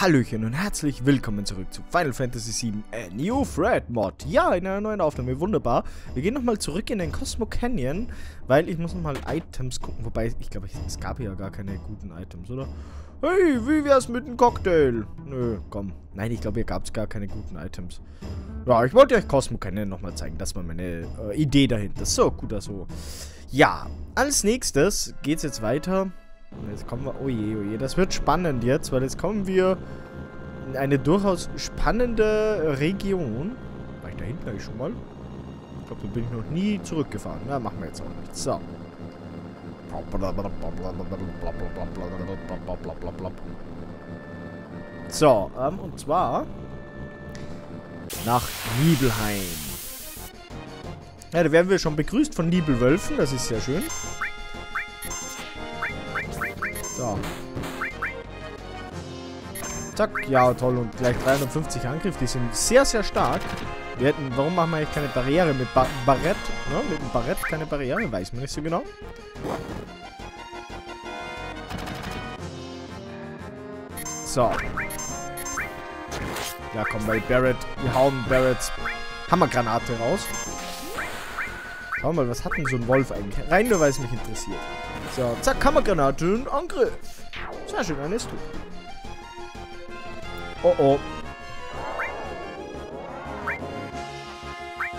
Hallöchen und herzlich willkommen zurück zu Final Fantasy VII A New Thread Mod. Ja, in einer neuen Aufnahme, wunderbar. Wir gehen nochmal zurück in den Cosmo Canyon, weil ich muss nochmal Items gucken. Wobei, ich glaube, es gab ja gar keine guten Items, oder? Hey, wie wär's mit einem Cocktail? Nö, komm. Nein, ich glaube, hier gab es gar keine guten Items. Ja, ich wollte euch Cosmo Canyon nochmal zeigen. Das war meine äh, Idee dahinter. So, gut, also. Ja, als nächstes geht's jetzt weiter Jetzt kommen wir... Oh je, oh je. Das wird spannend jetzt, weil jetzt kommen wir in eine durchaus spannende Region. War ich da hinten eigentlich schon mal? Ich glaube, da bin ich noch nie zurückgefahren. Na, machen wir jetzt auch nicht. So. So, ähm, und zwar nach Nibelheim. Ja, da werden wir schon begrüßt von Nibelwölfen. Das ist sehr schön. So. Zack, ja toll. Und gleich 350 Angriff. Die sind sehr, sehr stark. Wir hätten, warum machen wir eigentlich keine Barriere mit ba Barett? Ne? Mit dem Barett keine Barriere, weiß man nicht so genau. So. Ja, komm, bei Barrett, wir hauen Barretts Hammergranate raus. Schau mal, was hat denn so ein Wolf eigentlich? Rein nur, weil es mich interessiert. So, zack, Hammergranaten, Angriff. Sehr schön, dann ist du. Oh, oh.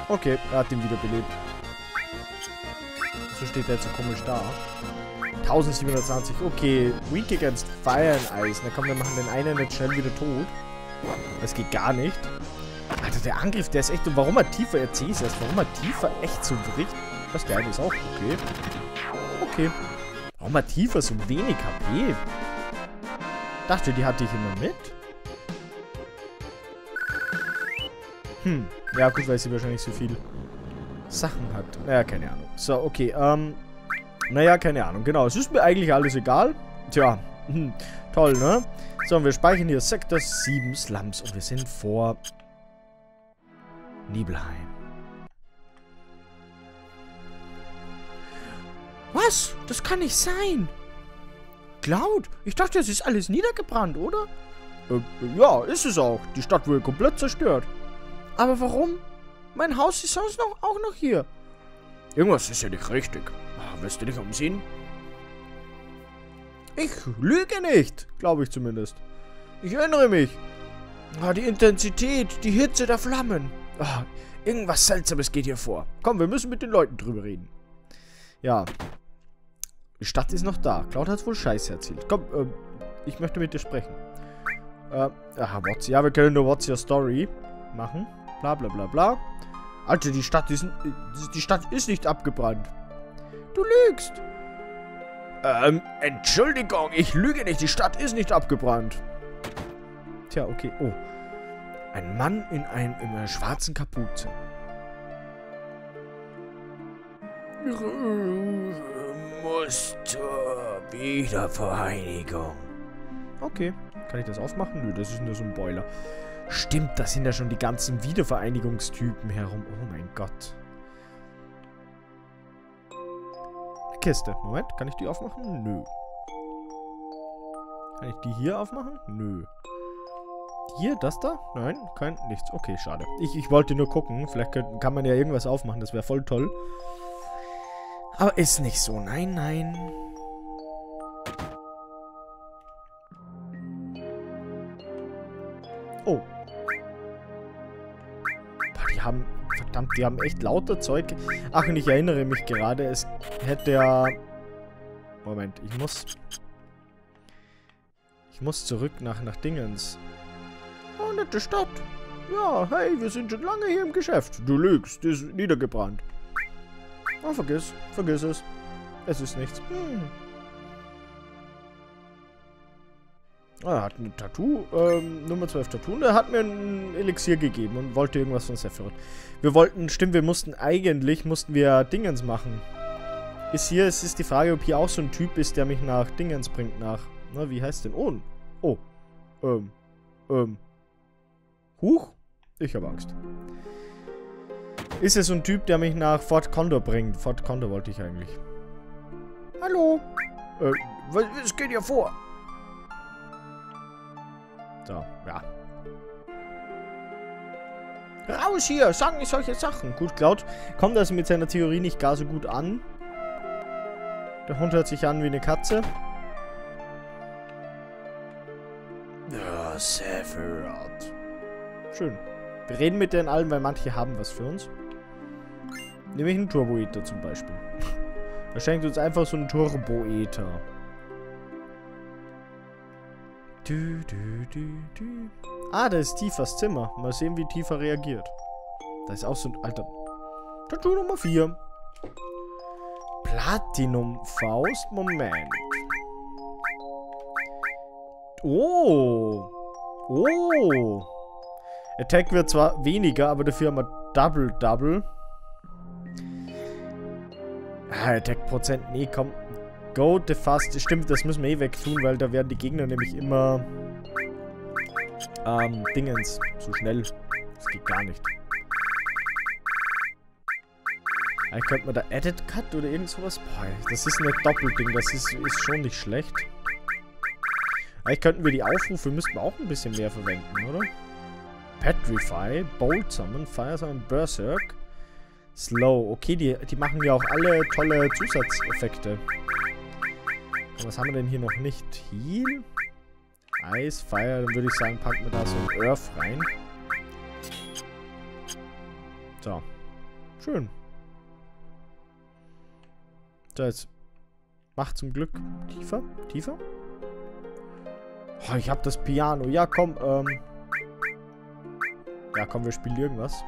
Okay, er hat ihn wiederbelebt. So steht er jetzt so komisch da. 1720. Okay, Weak against Fire and Ice. Na komm, wir machen den einen jetzt schnell wieder tot. Das geht gar nicht. Alter, der Angriff, der ist echt... Und warum er tiefer... Erzähl es erst. Warum er tiefer echt so bricht. Was, der eine ist auch okay. Okay. Warum hat Tifa so wenig HP? Dachte, die hatte ich immer mit. Hm. Ja, gut, weil sie wahrscheinlich so viel Sachen hat. Naja, keine Ahnung. So, okay. Ähm. Naja, keine Ahnung. Genau. Es ist mir eigentlich alles egal. Tja. Hm. Toll, ne? So, und wir speichern hier Sektor 7 Slums und wir sind vor Nibelheim. Was? Das kann nicht sein. Cloud? Ich dachte, es ist alles niedergebrannt, oder? Äh, ja, ist es auch. Die Stadt wurde komplett zerstört. Aber warum? Mein Haus ist sonst noch, auch noch hier. Irgendwas ist ja nicht richtig. Ah, wirst du dich umsehen? Ich lüge nicht, glaube ich zumindest. Ich erinnere mich. Ah, die Intensität, die Hitze der Flammen. Ah, irgendwas Seltsames geht hier vor. Komm, wir müssen mit den Leuten drüber reden. Ja, die Stadt ist noch da. Cloud hat wohl Scheiße erzählt. Komm, äh, ich möchte mit dir sprechen. Äh, aha, what's, ja, wir können nur What's Your Story machen. Bla, bla, bla, bla. Alter, die Stadt ist, die Stadt ist nicht abgebrannt. Du lügst. Ähm, Entschuldigung, ich lüge nicht. Die Stadt ist nicht abgebrannt. Tja, okay. Oh. Ein Mann in, ein, in einer schwarzen Kapuze. muss zur Wiedervereinigung. Okay. Kann ich das aufmachen? Nö, das ist nur so ein Boiler. Stimmt, da sind ja schon die ganzen Wiedervereinigungstypen herum. Oh mein Gott. Kiste. Moment, kann ich die aufmachen? Nö. Kann ich die hier aufmachen? Nö. Hier, das da? Nein, kein, nichts. Okay, schade. Ich, ich wollte nur gucken. Vielleicht kann man ja irgendwas aufmachen. Das wäre voll toll. Aber ist nicht so. Nein, nein. Oh. Boah, die haben... Verdammt, die haben echt lauter Zeug. Ach, und ich erinnere mich gerade, es hätte ja... Moment, ich muss... Ich muss zurück nach, nach Dingens. Oh, nette Stadt. Ja, hey, wir sind schon lange hier im Geschäft. Du lügst, ist niedergebrannt. Oh, vergiss. Vergiss es. Es ist nichts. Hm. Ah, er hat ein Tattoo, ähm, Nummer 12 Tattoo. Und er hat mir ein Elixier gegeben und wollte irgendwas von Sephiroth. Wir wollten, stimmt, wir mussten eigentlich, mussten wir Dingens machen. Ist hier, es ist die Frage, ob hier auch so ein Typ ist, der mich nach Dingens bringt, nach, na, wie heißt denn? Oh, oh, ähm, ähm, Huch? Ich habe Angst. Ist es so ein Typ, der mich nach Fort Condor bringt? Fort Condor wollte ich eigentlich. Hallo? Äh, was, was geht hier vor? So, ja. Raus hier, sagen nicht solche Sachen. Gut, Cloud kommt also mit seiner Theorie nicht gar so gut an. Der Hund hört sich an wie eine Katze. Ja, Sephiroth. Schön. Wir reden mit denen allen, weil manche haben was für uns. Nämlich einen Turbo-Ether zum Beispiel. er schenkt uns einfach so einen Turbo-Ether. Du, du, du, du. Ah, da ist Tifas Zimmer. Mal sehen, wie Tifa reagiert. Da ist auch so ein alter... Tattoo Nummer 4. Platinum Faust. Moment. Oh. Oh. Attack wird zwar weniger, aber dafür haben wir Double Double. Ah, Attack Prozent. Nee, komm. Go the fast. Stimmt, das müssen wir eh wegtun, weil da werden die Gegner nämlich immer ähm, Dingens. So schnell. Das geht gar nicht. Vielleicht könnte man da Edit Cut oder irgend sowas. Boah, das ist ein Doppelding. Das ist, ist schon nicht schlecht. Vielleicht könnten wir die Aufrufe, müssten wir auch ein bisschen mehr verwenden, oder? Petrify, Bolt Summon, Fire Summon, Berserk, Slow. Okay, die, die machen ja auch alle tolle Zusatzeffekte. Was haben wir denn hier noch nicht? Heal? Ice, Fire, dann würde ich sagen, packen wir da so ein Earth rein. So. Schön. So, jetzt macht zum Glück tiefer, tiefer. Oh, ich habe das Piano. Ja, komm, ähm. Ja, komm, wir spielen irgendwas.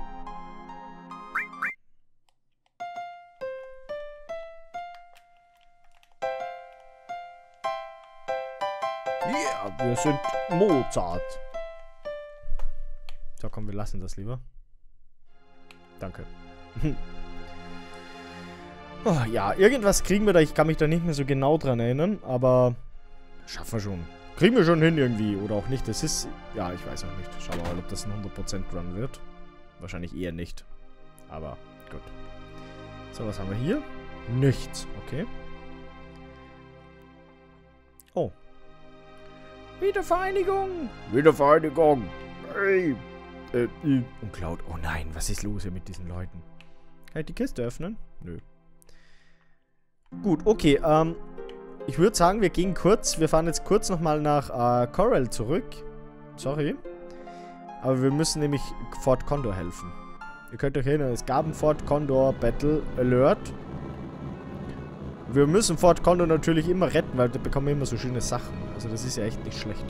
Wir sind Mozart. So, komm, wir lassen das lieber. Danke. oh, ja, irgendwas kriegen wir da. Ich kann mich da nicht mehr so genau dran erinnern, aber schaffen wir schon. Kriegen wir schon hin irgendwie. Oder auch nicht. Das ist... Ja, ich weiß auch nicht. Schauen wir mal, ob das ein 100% Run wird. Wahrscheinlich eher nicht. Aber gut. So, was haben wir hier? Nichts. Okay. Wiedervereinigung! Wiedervereinigung! Hey! Äh, äh. Und Cloud, oh nein, was ist los hier mit diesen Leuten? Kann ich die Kiste öffnen? Nö. Gut, okay, ähm, ich würde sagen, wir gehen kurz, wir fahren jetzt kurz nochmal nach äh, Coral zurück. Sorry. Aber wir müssen nämlich Fort Condor helfen. Ihr könnt euch erinnern, es gab ein Fort Condor Battle Alert. Wir müssen Fort Condor natürlich immer retten, weil da bekommen wir immer so schöne Sachen. Also das ist ja echt nicht schlecht.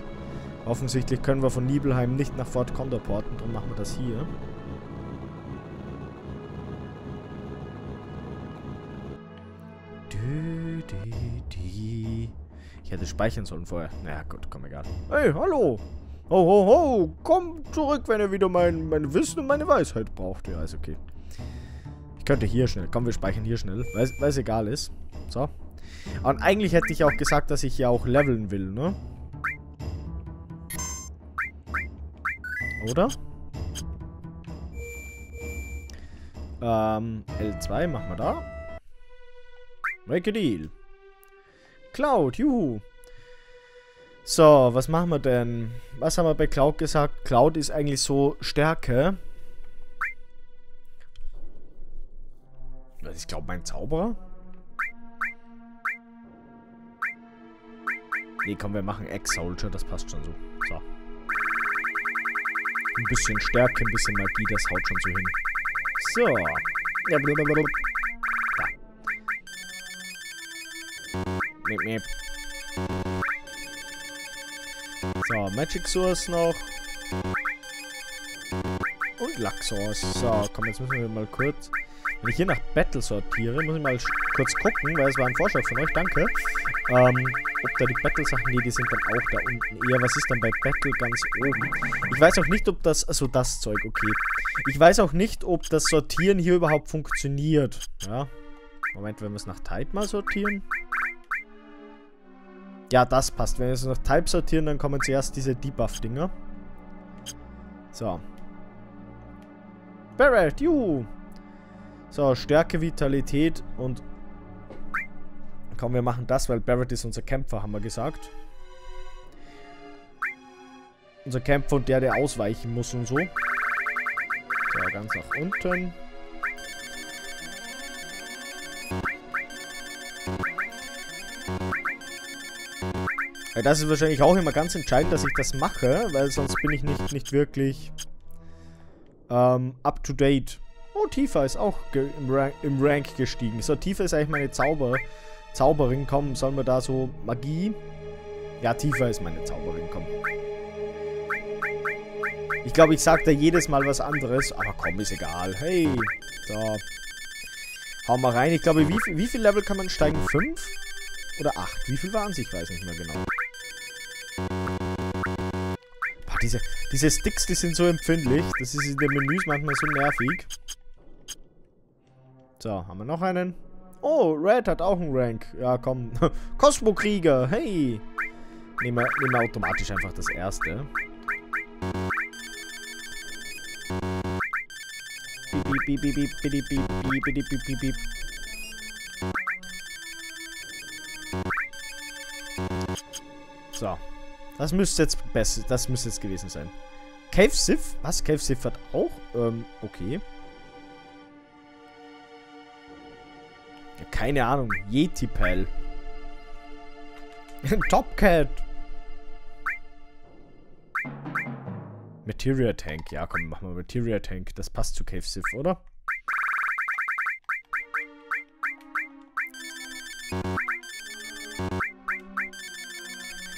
Offensichtlich können wir von Nibelheim nicht nach Fort Condor porten, darum machen wir das hier. Ich hätte speichern sollen vorher. Naja, gut, komm, egal. Hey, hallo! Ho, ho, ho! Komm zurück, wenn ihr wieder mein, mein Wissen und meine Weisheit braucht. Ja, ist okay. Ich könnte hier schnell. Komm, wir speichern hier schnell, weil es egal ist. So. Und eigentlich hätte ich auch gesagt, dass ich ja auch leveln will, ne? Oder? Ähm, L2 machen wir da. Make a deal. Cloud, juhu. So, was machen wir denn? Was haben wir bei Cloud gesagt? Cloud ist eigentlich so Stärke. Ich glaube, mein Zauberer. Nee, komm, wir machen Ex-Soldier. Das passt schon so. So. Ein bisschen Stärke, ein bisschen Magie, das haut schon so hin. So. Ja, blablabla. Da. Miep, miep. So, Magic Source noch. Und Luxors. So, komm, jetzt müssen wir mal kurz... Wenn ich hier nach Battle sortiere, muss ich mal kurz gucken, weil es war ein Vorschlag von euch, danke. Ähm, ob da die Battle-Sachen, nee, die sind dann auch da unten. Eher, was ist dann bei Battle ganz oben? Ich weiß auch nicht, ob das, also das Zeug, okay. Ich weiß auch nicht, ob das Sortieren hier überhaupt funktioniert. Ja. Moment, wenn wir es nach Type mal sortieren. Ja, das passt. Wenn wir es nach Type sortieren, dann kommen zuerst diese Debuff-Dinger. So. Barrett, juhu. So, Stärke, Vitalität und... Komm, wir machen das, weil Barrett ist unser Kämpfer, haben wir gesagt. unser Kämpfer und der, der ausweichen muss und so. So, ganz nach unten. Ja, das ist wahrscheinlich auch immer ganz entscheidend, dass ich das mache, weil sonst bin ich nicht, nicht wirklich ähm, up to date. Oh, Tifa ist auch im Rank, im Rank, gestiegen. So, Tifa ist eigentlich meine Zauber Zauberin. Komm, sollen wir da so Magie? Ja, Tifa ist meine Zauberin, komm. Ich glaube, ich sage da jedes Mal was anderes, aber komm, ist egal. Hey, so. Hau mal rein. Ich glaube, wie, wie viel Level kann man steigen? Fünf? Oder acht? Wie viel waren es? Ich weiß nicht mehr genau. Boah, diese, diese Sticks, die sind so empfindlich. Das ist in den Menüs manchmal so nervig. So, haben wir noch einen? Oh, Red hat auch einen Rank. Ja, komm. Kosmokrieger, hey. Nehmen wir, nehmen wir automatisch einfach das erste. So. Das müsste jetzt besser, das müsste jetzt gewesen sein. Cave Sif? Was? Cave Sif hat auch? Ähm, okay. Ja, keine Ahnung. Yeti Pal. Top Cat. Materia Tank. Ja, komm, machen wir Materia Tank. Das passt zu Cave Sif, oder?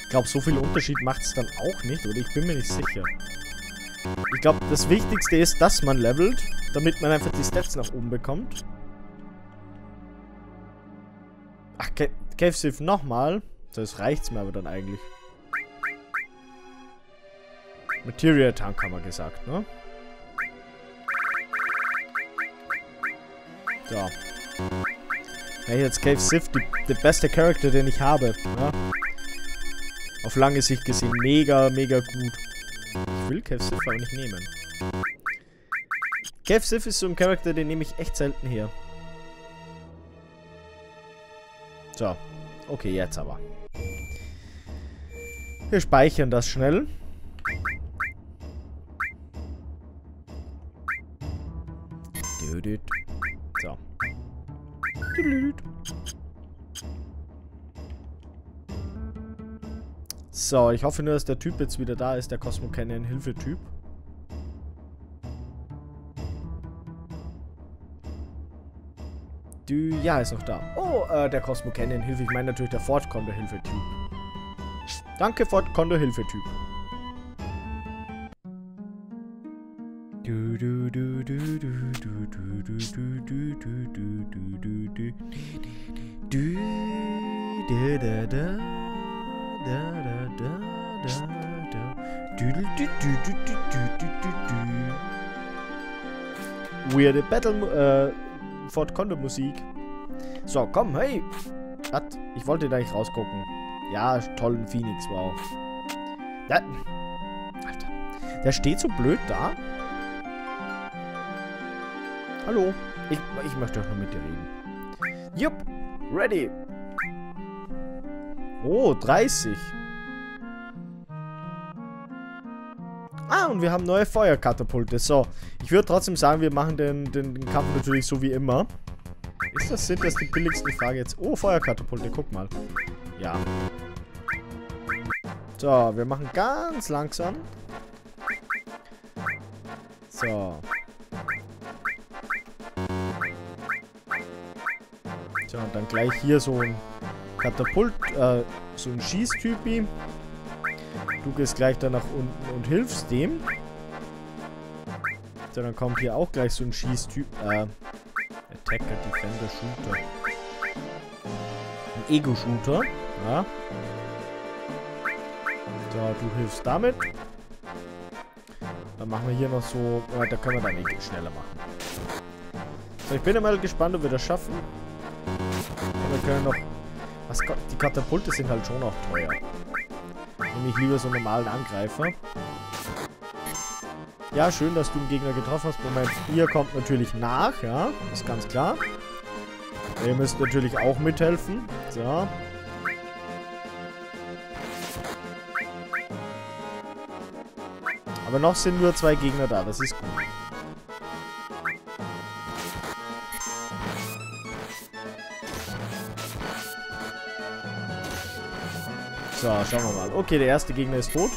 Ich glaube, so viel Unterschied macht es dann auch nicht, oder? Ich bin mir nicht sicher. Ich glaube, das Wichtigste ist, dass man levelt, damit man einfach die Stats nach oben bekommt. Ach, Cave Sif nochmal. Das reicht's mir aber dann eigentlich. Material Tank haben wir gesagt, ne? So. Hey, jetzt Cave Sif, der beste Charakter, den ich habe. Ja? Auf lange Sicht gesehen mega, mega gut. Ich will Cave Sif aber nicht nehmen. Cave Sif ist so ein Charakter, den nehme ich echt selten her. So. Okay, jetzt aber. Wir speichern das schnell. So. So, ich hoffe nur, dass der Typ jetzt wieder da ist, der Cosmo Canyon Hilfetyp. Ja, ist noch da. Oh, äh, der Cosmo Canyon Hilfe. Ich meine natürlich der Ford Hilfe Typ. Danke, Ford Hilfe Typ. Weirde Battle, äh, Ford Condor Musik. So, komm, hey. Was? Ich wollte da nicht rausgucken. Ja, tollen Phoenix, wow. Ja. Alter. Der steht so blöd da. Hallo. Ich, ich möchte doch nur mit dir reden. Jupp. Ready. Oh, 30. Ah, und wir haben neue Feuerkatapulte. So, ich würde trotzdem sagen, wir machen den, den, den Kampf natürlich so wie immer. Ist das, sind das die billigsten Frage jetzt? Oh, Feuerkatapulte, guck mal. Ja. So, wir machen ganz langsam. So. So, und dann gleich hier so ein Katapult, äh, so ein Schießtypi. Du gehst gleich da nach unten und hilfst dem. So, dann kommt hier auch gleich so ein Schießtyp, äh, Attacker, Defender, Shooter. Ein Ego-Shooter, ja. So, du hilfst damit. Dann machen wir hier noch so, äh, da können wir dann eh schneller machen. So, ich bin mal gespannt, ob wir das schaffen. Wir können noch... Was, die Katapulte sind halt schon auch teuer. Nehme ich lieber so einen normalen Angreifer. Ja, schön, dass du einen Gegner getroffen hast. Moment, ihr kommt natürlich nach, ja. Ist ganz klar. Ihr müsst natürlich auch mithelfen. So. Aber noch sind nur zwei Gegner da. Das ist gut. So, schauen wir mal. Okay, der erste Gegner ist tot.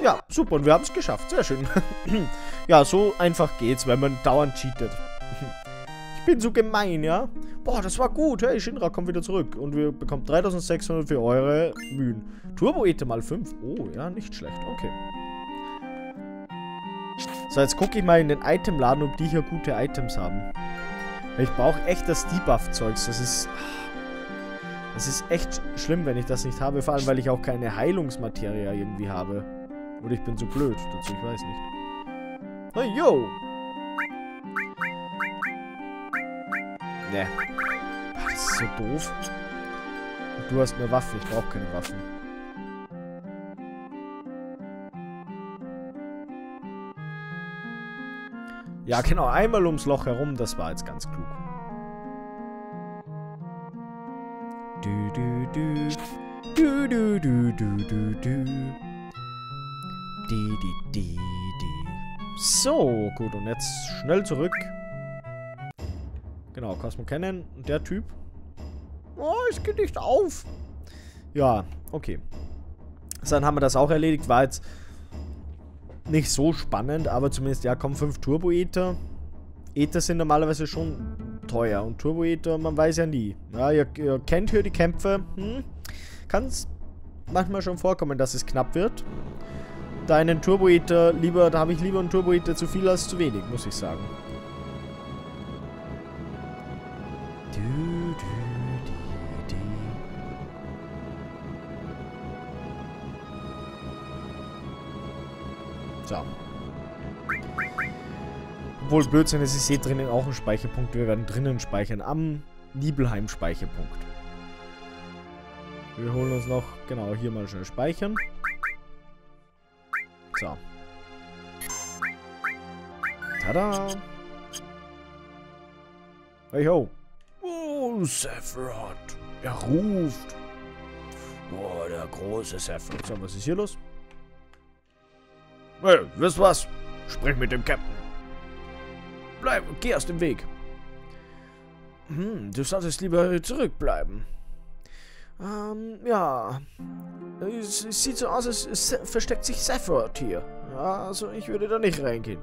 Ja, super. Und wir haben es geschafft. Sehr schön. ja, so einfach geht's, wenn man dauernd cheatet. ich bin so gemein, ja? Boah, das war gut. Hey, Shinra kommt wieder zurück. Und wir bekommen 3600 für eure Mühen. Turbo-Ete mal 5. Oh, ja, nicht schlecht. Okay. So, jetzt gucke ich mal in den Itemladen, ob die hier gute Items haben. Ich brauche echt das Debuff-Zeugs. Das ist... Das ist echt schlimm, wenn ich das nicht habe. Vor allem, weil ich auch keine Heilungsmaterie irgendwie habe. Oder ich bin zu blöd dazu, ich weiß nicht. Oh, yo! Ne. Das ist so doof. Und du hast eine Waffe, ich brauche keine Waffen. Ja, genau, einmal ums Loch herum, das war jetzt ganz klug. Du, du, du. Du, du, du, du, du, du. Die, die, die, die. So, gut, und jetzt schnell zurück. Genau, Cosmo Cannon der Typ. Oh, es geht nicht auf. Ja, okay. Dann haben wir das auch erledigt. War jetzt nicht so spannend, aber zumindest, ja, kommen fünf Turbo-Ether. Ether sind normalerweise schon teuer und Turbo-Ether, man weiß ja nie. Ja, ihr, ihr kennt hier die Kämpfe. Hm? Kann es manchmal schon vorkommen, dass es knapp wird. Da einen Turbo-Ether lieber, da habe ich lieber einen Turbo-Ether zu viel als zu wenig, muss ich sagen. So. Obwohl es Blödsinn ist, ich sehe drinnen auch einen Speicherpunkt. Wir werden drinnen speichern. Am Nibelheim-Speicherpunkt. Wir holen uns noch, genau, hier mal schnell speichern. So. Tada! Hey ho! Oh, Sephiroth! Er ruft! Oh, der große Sephiroth. So, was ist hier los? Hey, wisst was? Sprich mit dem Captain. Bleib, geh aus dem Weg. Hm, du solltest lieber zurückbleiben. Ähm, ja. Es, es sieht so aus, als es versteckt sich Sephiroth hier. Ja, also ich würde da nicht reingehen.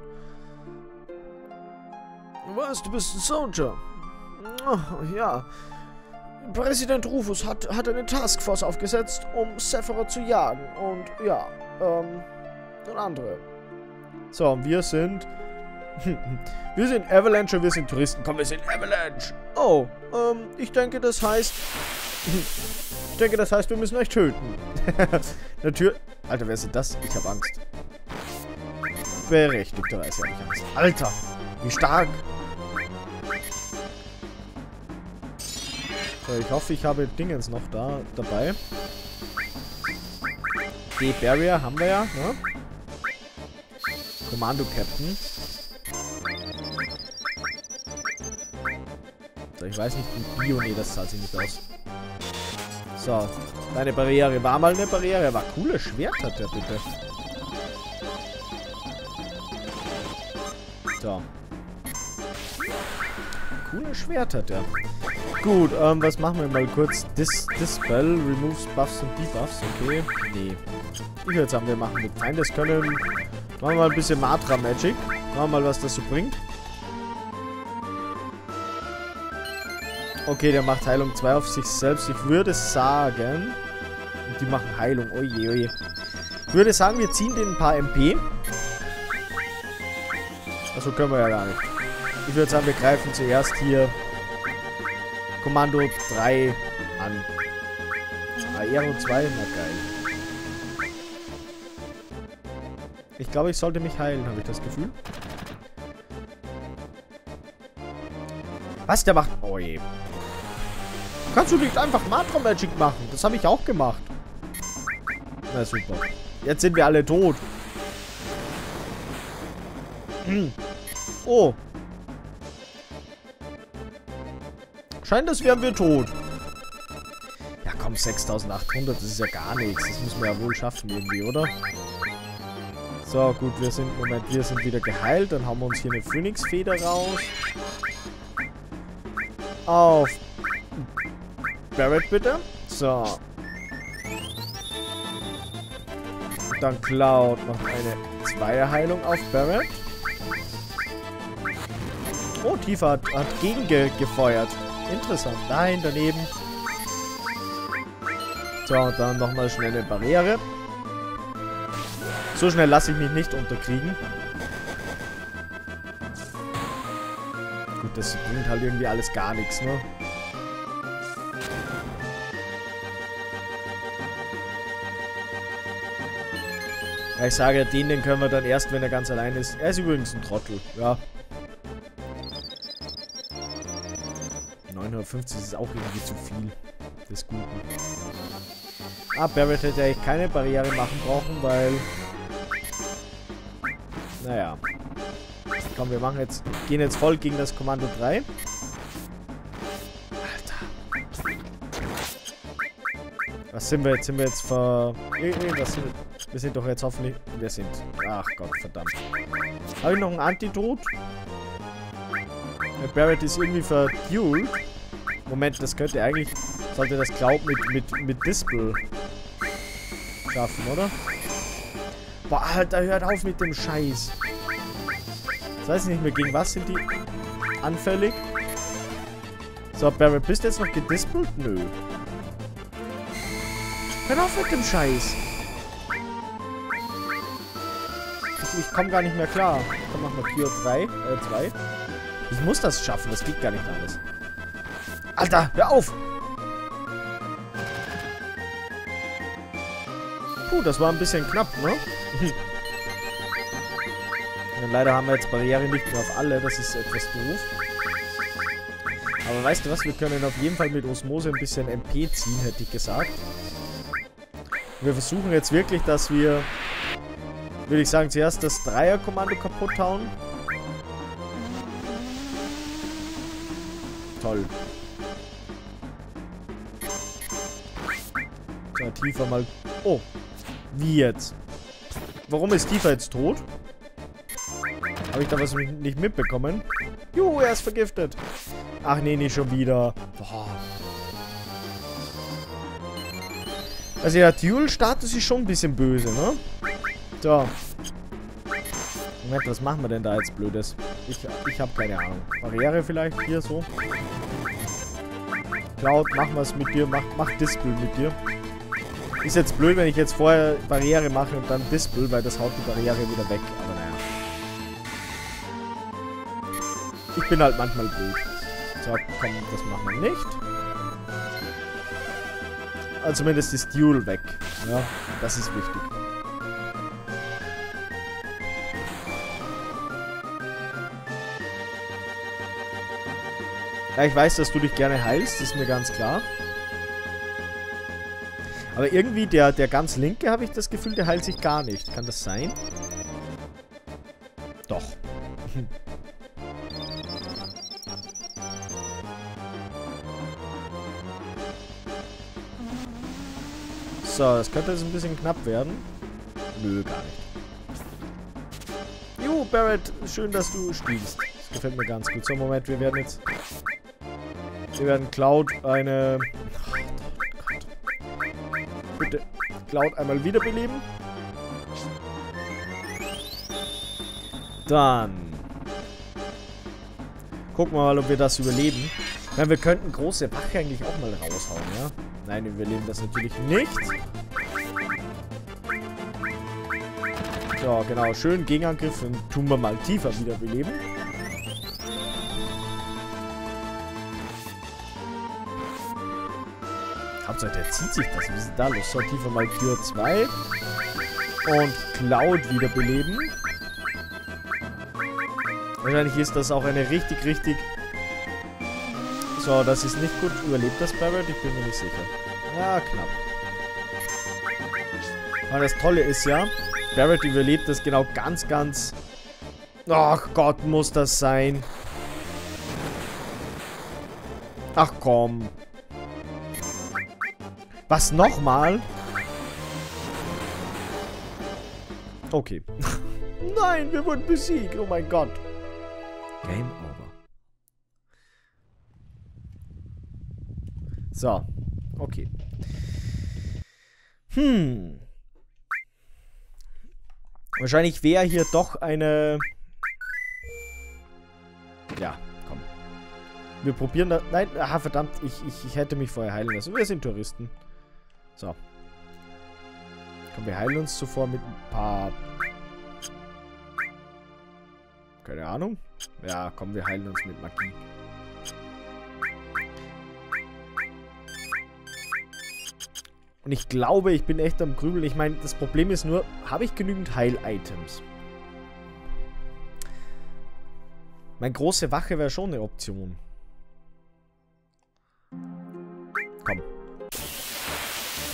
Was, du bist ein Soldier? Oh, ja. Präsident Rufus hat, hat eine Taskforce aufgesetzt, um Sephiroth zu jagen. Und ja, ähm, und andere. So, wir sind... wir sind Avalanche, wir sind Touristen. Komm, wir sind Avalanche. Oh, ähm, ich denke, das heißt... ich denke, das heißt, wir müssen euch töten. Natürlich... Alter, wer sind das? Ich habe Angst. Berechtigterweise habe ich Angst. Alter, wie stark. So, ich hoffe, ich habe Dingens noch da dabei. Die Barrier haben wir ja, ne? Kommando Captain. So, ich weiß nicht, wie Bio... Nee, das zahlt sich nicht aus. So, deine Barriere. War mal eine Barriere. War cooles Schwert hat der, bitte. So. Cooles Schwert hat er. Gut, ähm, was machen wir mal kurz? Dis Dispel, removes Buffs und Debuffs, okay. Nee. Ich würde sagen, wir machen mit Feindes können. Machen wir mal ein bisschen Matra Magic. Machen wir mal, was das so bringt. Okay, der macht Heilung 2 auf sich selbst. Ich würde sagen... Die machen Heilung. Oje, oje. Ich würde sagen, wir ziehen den ein paar MP. Achso, können wir ja gar nicht. Ich würde sagen, wir greifen zuerst hier Kommando 3 an. Aero 2, na geil. Ich glaube, ich sollte mich heilen, habe ich das Gefühl. Was, der macht... Oh je. Kannst du nicht einfach Matra Magic machen? Das habe ich auch gemacht. Na super. Jetzt sind wir alle tot. Hm. Oh. Scheint, als wären wir tot. Ja komm, 6800, das ist ja gar nichts. Das müssen wir ja wohl schaffen irgendwie, oder? So, gut, wir sind, Moment, wir sind wieder geheilt. Dann haben wir uns hier eine Phoenix-Feder raus. Auf Barrett bitte. So. Dann Cloud noch eine Zweierheilung auf Barrett. Oh, Tifa hat, hat gegengefeuert. Interessant. Nein, daneben. So, und dann nochmal schnell eine Barriere. So schnell lasse ich mich nicht unterkriegen. Gut, das bringt halt irgendwie alles gar nichts, ne? Ich sage, den, den können wir dann erst, wenn er ganz allein ist. Er ist übrigens ein Trottel, ja. 950 ist auch irgendwie zu viel. Des Guten. Ah, Barrett hätte eigentlich keine Barriere machen brauchen, weil... Naja. Komm, wir machen jetzt... Gehen jetzt voll gegen das Kommando 3. Alter. Was sind wir jetzt? Sind wir jetzt ver... Irgendwas sind wir... Wir sind doch jetzt hoffentlich... Wir sind... Ach Gott, verdammt. Habe ich noch ein Antidot? Der Barrett ist irgendwie verduelt. Moment, das könnte eigentlich... Sollte das Cloud mit, mit, mit Dispel schaffen, oder? Boah, Alter, hört auf mit dem Scheiß. Ich weiß nicht mehr, gegen was sind die anfällig? So, Barrett, bist du jetzt noch gedispelt? Nö. Hör auf mit dem Scheiß. Ich, komme gar nicht mehr klar. Komm, mach mal Cure 3, äh, 2. Ich muss das schaffen, das geht gar nicht alles. Alter, hör auf! Puh, das war ein bisschen knapp, ne? leider haben wir jetzt Barriere nicht mehr auf alle, das ist etwas doof. Aber weißt du was, wir können auf jeden Fall mit Osmose ein bisschen MP ziehen, hätte ich gesagt. Wir versuchen jetzt wirklich, dass wir, würde ich sagen, zuerst das Dreier-Kommando kaputt hauen. Toll. So, Tifa mal... Oh. Wie jetzt? Warum ist Tifa jetzt tot? Habe ich da was nicht mitbekommen? Juhu, er ist vergiftet. Ach nee, nicht schon wieder. Boah. Also ja, Dual-Status ist schon ein bisschen böse, ne? So. Moment, was machen wir denn da jetzt Blödes? Ich, ich habe keine Ahnung. Barriere vielleicht? Hier so. Cloud, machen wir es mit dir. Mach, mach Dispel mit dir. Ist jetzt blöd, wenn ich jetzt vorher Barriere mache und dann Dispel, weil das haut die Barriere wieder weg. Aber naja. Ich bin halt manchmal blöd. So, komm, das machen wir nicht. Also zumindest ist Duel weg. Ja, das ist wichtig. Ja, ich weiß, dass du dich gerne heilst, ist mir ganz klar. Aber irgendwie der, der ganz linke, habe ich das Gefühl, der heilt sich gar nicht. Kann das sein? Doch. so, das könnte jetzt ein bisschen knapp werden. Nö, gar nicht. Jo, Barrett, schön, dass du spielst. Das gefällt mir ganz gut. So, Moment, wir werden jetzt... Wir werden Cloud eine Bitte Cloud einmal wiederbeleben. Dann gucken wir mal, ob wir das überleben. Ja, wir könnten große Wache eigentlich auch mal raushauen, ja? Nein, wir überleben das natürlich nicht. So, genau. Schön Gegenangriff und tun wir mal tiefer wiederbeleben. Hauptsache, der zieht sich das. Wie ist da los? So, tiefer mal Tür 2. Und Cloud wiederbeleben. Wahrscheinlich ist das auch eine richtig, richtig... So, das ist nicht gut. Überlebt das Barrett? Ich bin mir nicht sicher. Ja, knapp. Aber das Tolle ist ja, Barrett überlebt das genau ganz, ganz... Ach Gott, muss das sein. Ach komm. Was nochmal? Okay. Nein, wir wurden besiegt. Oh mein Gott. Game over. So. Okay. Hm. Wahrscheinlich wäre hier doch eine... Ja, komm. Wir probieren das... Nein, aha, verdammt. Ich, ich, ich hätte mich vorher heilen lassen. Wir sind Touristen. So. Komm, wir heilen uns zuvor mit ein paar... Keine Ahnung. Ja, komm, wir heilen uns mit Magie. Und ich glaube, ich bin echt am Grübeln. Ich meine, das Problem ist nur, habe ich genügend Heil-Items? Meine große Wache wäre schon eine Option.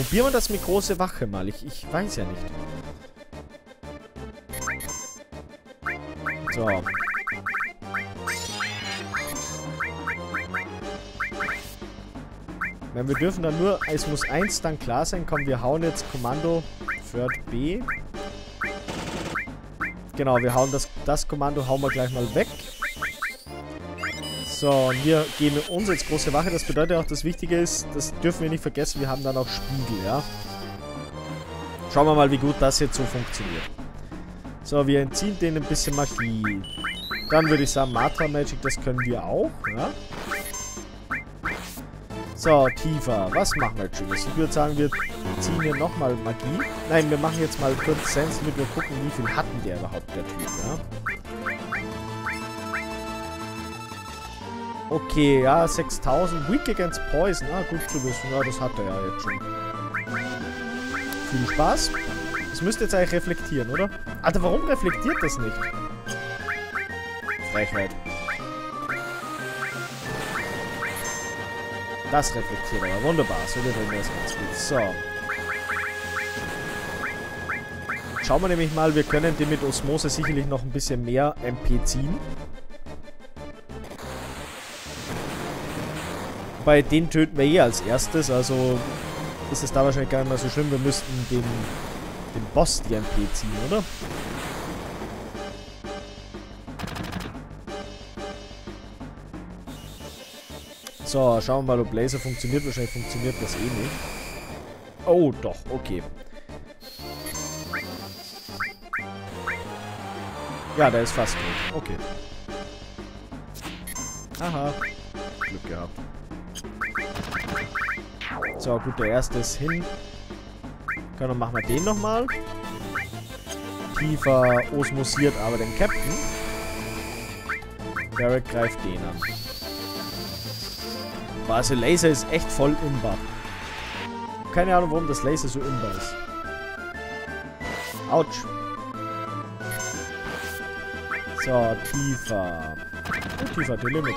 Probieren wir das mit große Wache mal. Ich, ich weiß ja nicht. So. Wenn wir dürfen dann nur, es muss eins dann klar sein, komm, wir hauen jetzt Kommando Third B. Genau, wir hauen das, das Kommando, hauen wir gleich mal weg. So, und hier gehen wir uns jetzt große Wache. Das bedeutet auch, das Wichtige ist, das dürfen wir nicht vergessen, wir haben dann auch Spiegel, ja. Schauen wir mal, wie gut das jetzt so funktioniert. So, wir entziehen denen ein bisschen Magie. Dann würde ich sagen, Matra Magic, das können wir auch, ja. So, tiefer. Was machen wir jetzt Schönes? Ich würde sagen, wir ziehen hier nochmal Magie. Nein, wir machen jetzt mal kurz Sense, damit wir gucken, wie viel hatten der überhaupt, der Typ, ja? Okay, ja, 6000. Weak against Poison. Ah, gut zu wissen. Ja, das hat er ja jetzt schon. Viel Spaß. Das müsste jetzt eigentlich reflektieren, oder? Alter, warum reflektiert das nicht? Frechheit. Das reflektiert aber wunderbar. So gefällt mir das ganz gut. So. Schauen wir nämlich mal, wir können den mit Osmose sicherlich noch ein bisschen mehr MP ziehen. Bei den töten wir eh als erstes, also ist es da wahrscheinlich gar nicht mal so schlimm. Wir müssten den, den Boss die MP ziehen, oder? So, schauen wir mal, ob Laser funktioniert. Wahrscheinlich funktioniert das eh nicht. Oh, doch, okay. Ja, der ist fast tot. Okay. Aha. Glück gehabt. So, gut, der erste ist hin. Dann machen wir den nochmal. Tiefer osmosiert aber den Captain. Barrett greift den an. Boah, also Laser ist echt voll imbar. Keine Ahnung, warum das Laser so imbar ist. Autsch. So, tiefer. Oh, tiefer, die Limit.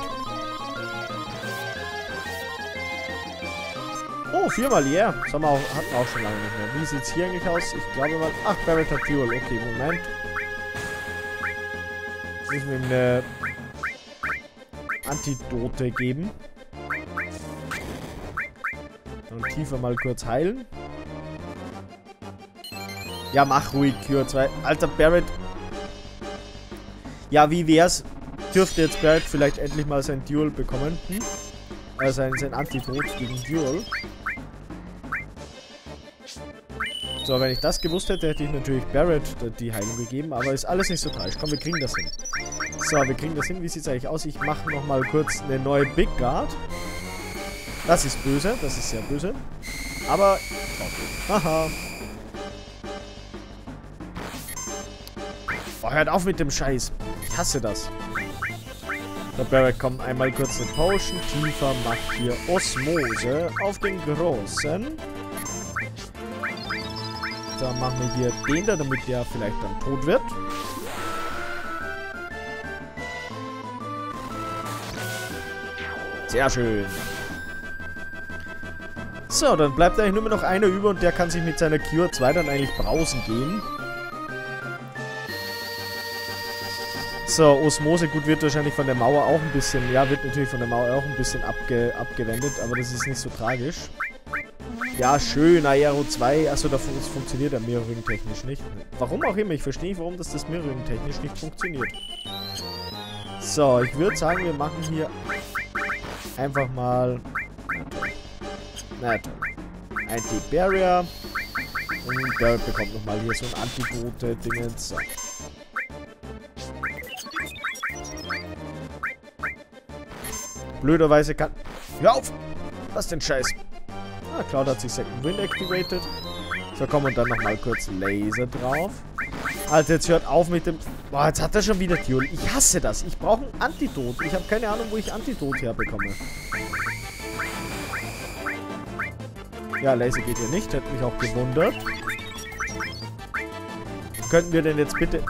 Oh, viermal, yeah. Das haben wir auch, hatten auch schon lange nicht mehr. Wie sieht es hier eigentlich aus? Ich glaube mal... Ach, Barrett hat Duel. Okay, Moment. Müssen wir ihm eine Antidote geben. Und tiefer mal kurz heilen. Ja, mach ruhig, Cure 2. Alter, Barrett. Ja, wie wär's? Dürfte jetzt Barrett vielleicht endlich mal sein Duel bekommen? Hm? Äh, sein, sein Antidot gegen Duel. So, wenn ich das gewusst hätte, hätte ich natürlich Barrett die Heilung gegeben, aber ist alles nicht so tragisch. Komm, wir kriegen das hin. So, wir kriegen das hin. Wie sieht es eigentlich aus? Ich mache nochmal kurz eine neue Big Guard. Das ist böse, das ist sehr böse. Aber. Haha. Boah, hört auf mit dem Scheiß. Ich hasse das. Der Barrett kommt einmal kurz eine Potion. Tiefer macht hier Osmose auf den Großen. Dann machen wir hier den da, damit der vielleicht dann tot wird. Sehr schön. So, dann bleibt eigentlich nur noch einer über und der kann sich mit seiner Cure 2 dann eigentlich brausen gehen. So, Osmose, gut, wird wahrscheinlich von der Mauer auch ein bisschen, ja, wird natürlich von der Mauer auch ein bisschen abge, abgewendet, aber das ist nicht so tragisch. Ja, schön, Aero 2. Achso, das funktioniert der Mirroring technisch nicht. Warum auch immer, ich verstehe nicht, warum das, das Mirroring technisch nicht funktioniert. So, ich würde sagen, wir machen hier einfach mal... Na toll. Anti-Barrier. Und der bekommt nochmal hier so ein Antidote-Dingens. So. Blöderweise kann... Hör auf! Was denn Scheiß? Ah, Cloud hat sich Second Wind activated. So, komm, und dann nochmal kurz Laser drauf. Alter, jetzt hört auf mit dem... Boah, jetzt hat er schon wieder Duel. Ich hasse das. Ich brauche ein Antidot. Ich habe keine Ahnung, wo ich Antidot herbekomme. Ja, Laser geht hier nicht. Hätte mich auch gewundert. Könnten wir denn jetzt bitte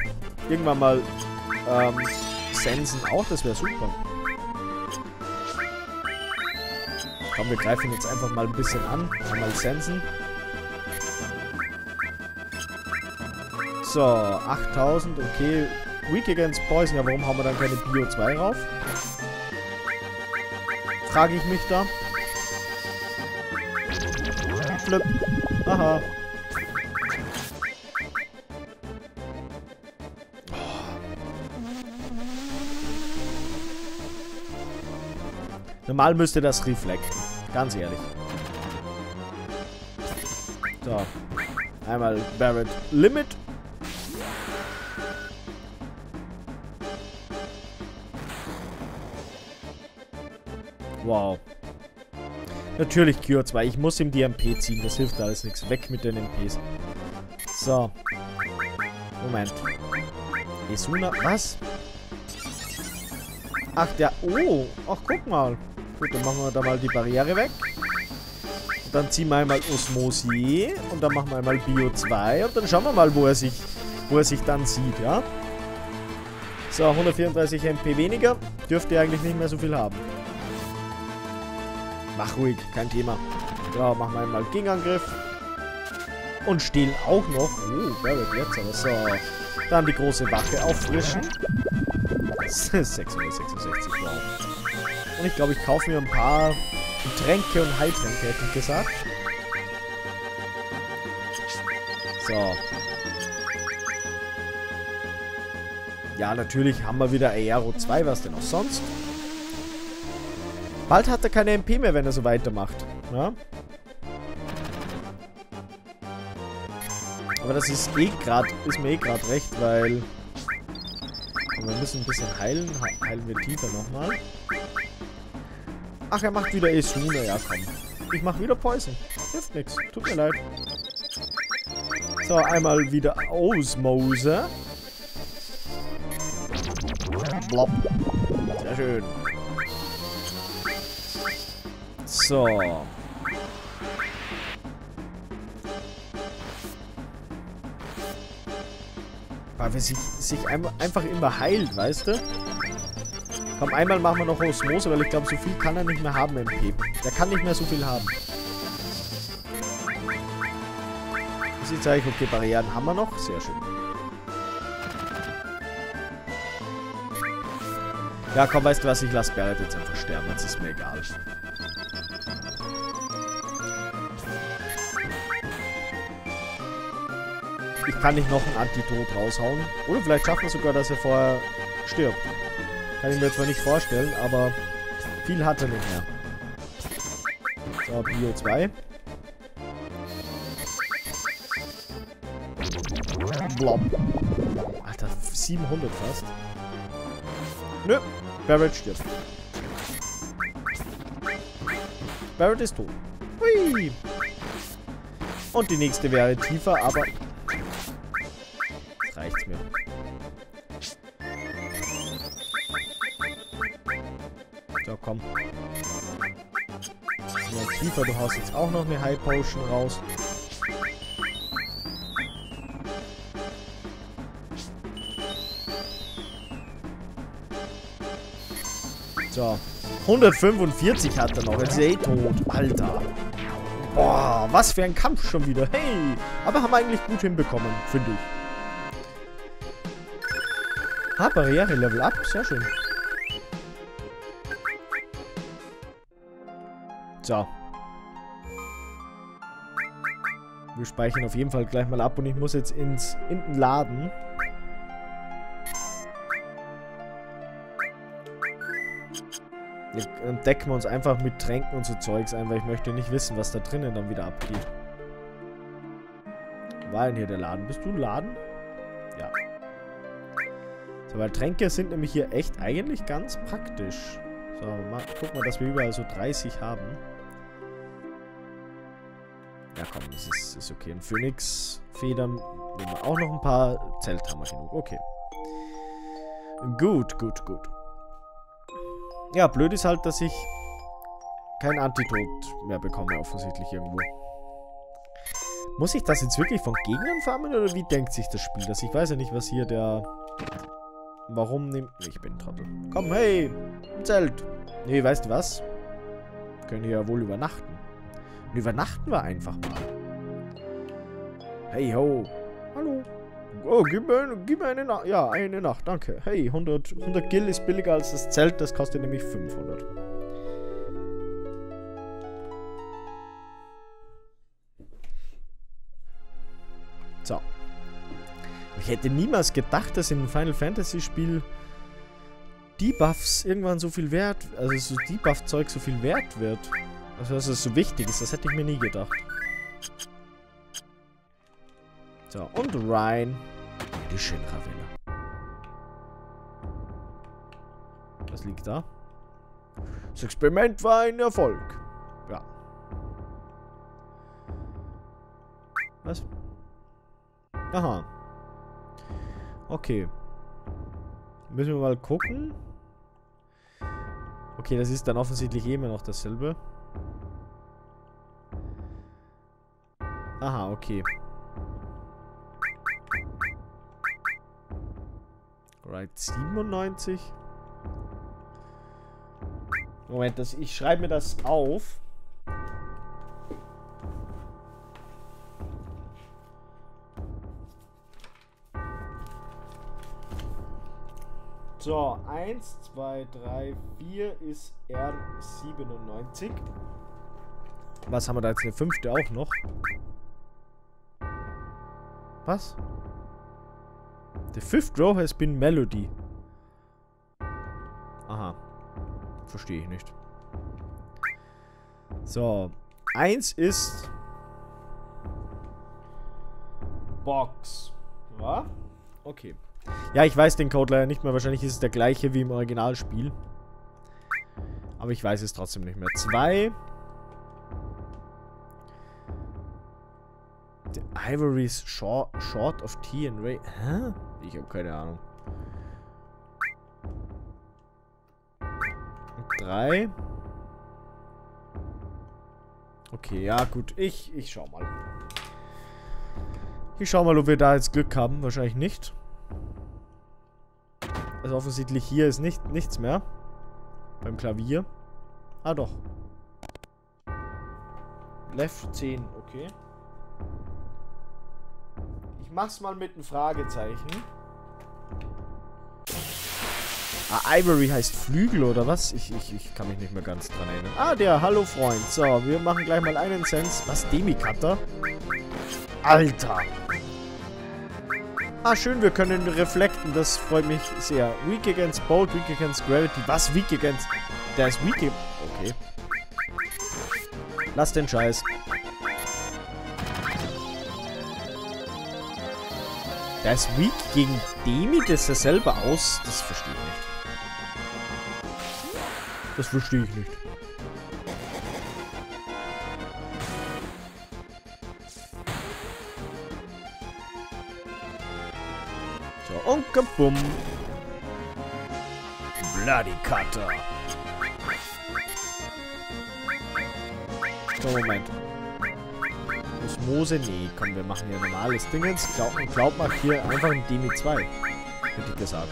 irgendwann mal ähm, sensen auch? Das wäre super. Komm, wir greifen jetzt einfach mal ein bisschen an. Einmal sensen. So, 8000, okay. Weak against Poison. Ja, warum haben wir dann keine Bio 2 rauf? Frage ich mich da. Flip. Aha. Normal müsste das reflekten. Ganz ehrlich. So. Einmal Barrett Limit. Wow. Natürlich Cure 2. Ich muss ihm die MP ziehen. Das hilft alles nichts. Weg mit den MPs. So. Moment. Isuna. Was? Ach, der... Oh. Ach, guck mal. Gut, dann machen wir da mal die Barriere weg. Und dann ziehen wir einmal Osmosie. Und dann machen wir einmal Bio 2. Und dann schauen wir mal, wo er sich, wo er sich dann sieht, ja? So, 134 MP weniger. Dürfte eigentlich nicht mehr so viel haben. Mach ruhig, kein Thema. Ja, machen wir einmal Gegenangriff. Und stehlen auch noch. Oh, Barrett jetzt aber. So. Dann die große Wache auffrischen. 666, wow. Und ich glaube, ich kaufe mir ein paar Tränke und Heiltränke, hätte ich gesagt. So. Ja, natürlich haben wir wieder Aero 2, was denn auch sonst. Bald hat er keine MP mehr, wenn er so weitermacht. Ja? Aber das ist eh gerade, ist mir eh gerade recht, weil wir müssen ein bisschen heilen. Heilen wir tiefer nochmal. Ach, er macht wieder Esuna. Ja, komm. Ich mach wieder Poison. Hilft nichts. Tut mir leid. So, einmal wieder Osmose. Blob. Sehr schön. So. Weil wir sich, sich einfach immer heilt, weißt du? Komm, einmal machen wir noch Osmose, weil ich glaube, so viel kann er nicht mehr haben, MP. Der kann nicht mehr so viel haben. Wie sieht's eigentlich? Okay, Barrieren haben wir noch. Sehr schön. Ja, komm, weißt du was? Ich lasse Barrett jetzt einfach sterben. Jetzt ist mir egal. Ich kann nicht noch ein Antidot raushauen. Oder vielleicht schaffen wir sogar, dass er vorher stirbt. Kann ich mir zwar nicht vorstellen, aber viel hat er nicht mehr. So, Bio 2. Blob. Alter, 700 fast. Nö, Barrett stirbt. Barrett ist tot. Hui. Und die nächste wäre tiefer, aber... Kiefer, du haust jetzt auch noch eine High Potion raus. So. 145 hat er noch. Jetzt ist er eh tot. Alter. Boah, was für ein Kampf schon wieder. Hey. Aber haben wir eigentlich gut hinbekommen, finde ich. Ah, Barriere Level Up. Sehr schön. So. Wir speichern auf jeden Fall gleich mal ab und ich muss jetzt ins in den Laden. Dann decken wir uns einfach mit Tränken und so Zeugs ein, weil ich möchte nicht wissen, was da drinnen dann wieder abgeht. War denn hier der Laden? Bist du ein Laden? Ja. So, weil Tränke sind nämlich hier echt eigentlich ganz praktisch. So, mal, guck mal, dass wir überall so 30 haben. Ja, komm, das ist, ist okay. Ein Phoenix-Federn nehmen wir auch noch ein paar. Zelt haben wir genug. Okay. Gut, gut, gut. Ja, blöd ist halt, dass ich kein Antidot mehr bekomme, offensichtlich irgendwo. Muss ich das jetzt wirklich von Gegnern farmen oder wie denkt sich das Spiel das? Ich weiß ja nicht, was hier der... Warum nimmt... Ich bin Trottel. Komm, hey! Zelt! Nee, weißt du was? Können hier ja wohl übernachten. Übernachten wir einfach mal. Hey, ho! Hallo! Oh, gib mir, gib mir eine Nacht. Ja, eine Nacht, danke. Hey, 100, 100 Gil ist billiger als das Zelt, das kostet nämlich 500. So. Ich hätte niemals gedacht, dass in einem Final Fantasy Spiel Debuffs irgendwann so viel wert, also so Debuff-Zeug so viel wert wird. Also dass es so wichtig ist, das hätte ich mir nie gedacht. So, und rein. Bitteschön, Ravena. Was liegt da? Das Experiment war ein Erfolg. Ja. Was? Aha. Okay. Müssen wir mal gucken. Okay, das ist dann offensichtlich immer noch dasselbe. Aha, okay. Right, 97. Moment, das, ich schreibe mir das auf. So, 1, 2, 3, 4 ist R97. Was haben wir da jetzt? Eine fünfte auch noch. Was? The fifth row has been Melody. Aha. Verstehe ich nicht. So. Eins ist... Box. Ja? Okay. Ja, ich weiß den Code leider nicht mehr. Wahrscheinlich ist es der gleiche wie im Originalspiel. Aber ich weiß es trotzdem nicht mehr. Zwei. The Ivory's short, short of tea and ray. Hä? Ich habe keine Ahnung. Und drei. Okay, ja gut. Ich, ich schau mal. Ich schau mal, ob wir da jetzt Glück haben. Wahrscheinlich nicht. Also offensichtlich hier ist nicht, nichts mehr. Beim Klavier. Ah, doch. Left 10, okay. Ich mach's mal mit einem Fragezeichen. Ah, Ivory heißt Flügel oder was? Ich, ich, ich kann mich nicht mehr ganz dran erinnern. Ah, der Hallo Freund. So, wir machen gleich mal einen Cent. Was, Demi-Cutter? Alter. Ah, schön, wir können reflekten. Das freut mich sehr. Weak against Bolt, Weak against Gravity. Was? Weak against... Der ist Weak... Okay. Lass den Scheiß. Der ist weak gegen Demi, das er selber aus. Das verstehe ich nicht. Das verstehe ich nicht. Kabumm. Bloody Cutter. So, Moment. Osmose? Nee, komm, wir machen ja normales Dingens. Glaub, glaub mal hier einfach ein Demi 2. Hätte ich gesagt.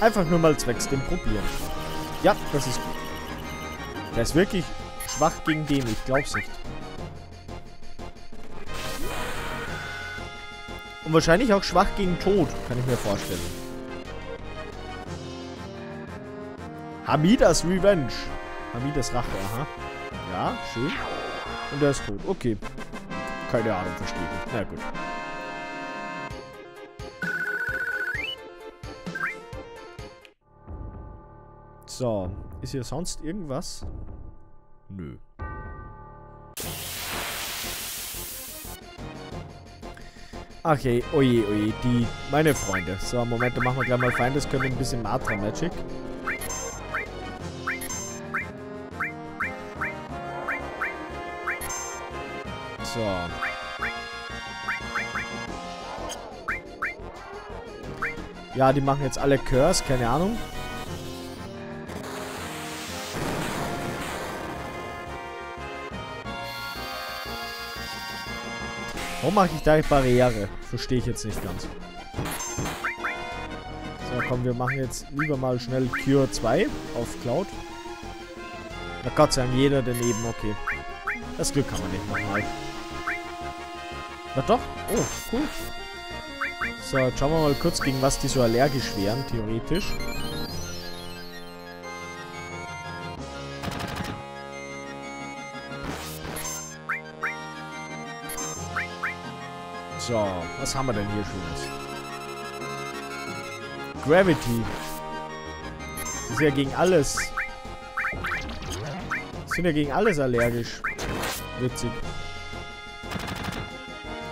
Einfach nur mal zwecks dem Probieren. Ja, das ist gut. Der ist wirklich schwach gegen den, ich glaub's nicht. Und wahrscheinlich auch schwach gegen Tod, kann ich mir vorstellen. Hamidas Revenge. Hamides Rache, aha. Ja, schön. Und er ist tot. Okay. Keine Ahnung, verstehe ich. Na gut. So. Ist hier sonst irgendwas? Nö. Okay, oje, oje, die, meine Freunde. So, Moment, dann machen wir gleich mal Feindes, können wir ein bisschen Matra Magic. So. Ja, die machen jetzt alle Curse, keine Ahnung. Warum mache ich da Barriere? Verstehe ich jetzt nicht ganz. So, komm, wir machen jetzt lieber mal schnell Cure 2 auf Cloud. Na Gott sei Dank, jeder daneben, okay. Das Glück kann man nicht nochmal. Na doch. Oh, cool. So, jetzt schauen wir mal kurz, gegen was die so allergisch wären, theoretisch. Was haben wir denn hier Schönes? Gravity. Das ist ja gegen alles. Das sind ja gegen alles allergisch. Witzig.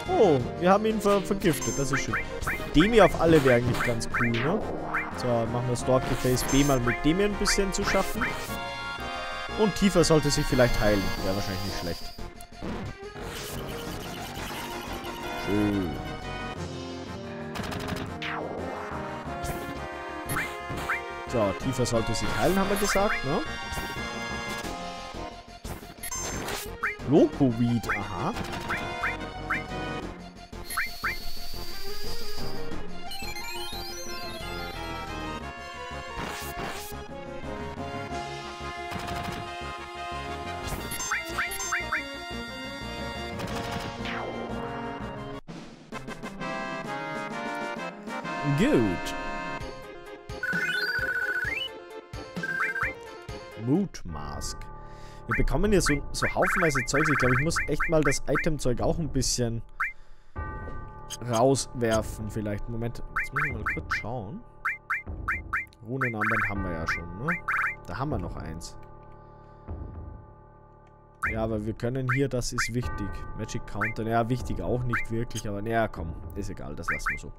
Oh, wir haben ihn ver vergiftet. Das ist schön. Demi auf alle wäre eigentlich ganz cool, ne? So, machen wir Storky Face B mal mit Demi ein bisschen zu schaffen. Und Tiefer sollte sich vielleicht heilen. Wäre wahrscheinlich nicht schlecht. Schön. So, Tiefer sollte sich heilen, haben wir gesagt, ne? Loco-Weed, aha. Wir bekommen hier so, so haufenweise Zeug. Ich glaube, ich muss echt mal das Itemzeug auch ein bisschen rauswerfen vielleicht. Moment, jetzt muss ich mal kurz schauen. Runenarmband haben wir ja schon, ne? Da haben wir noch eins. Ja, aber wir können hier, das ist wichtig. Magic Counter, ja, wichtig auch nicht wirklich, aber naja, komm, ist egal, das lassen wir so.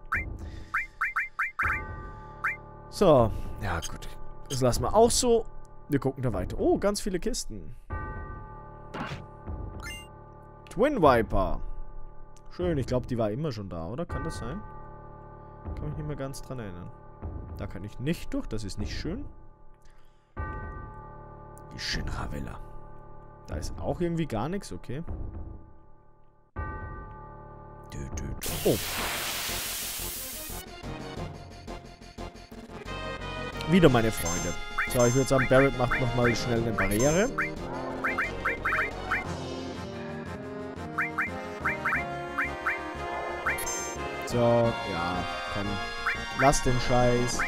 So, ja gut. Das lassen wir auch so. Wir gucken da weiter. Oh, ganz viele Kisten. Twin Viper. Schön, ich glaube, die war immer schon da, oder? Kann das sein? Kann mich nicht mehr ganz dran erinnern. Da kann ich nicht durch, das ist nicht schön. Die Shinra-Villa. Da ist auch irgendwie gar nichts, okay. Oh. Wieder meine Freunde. So, ich würde sagen, Barrett macht nochmal schnell eine Barriere. So, ja, komm. Lass den Scheiß.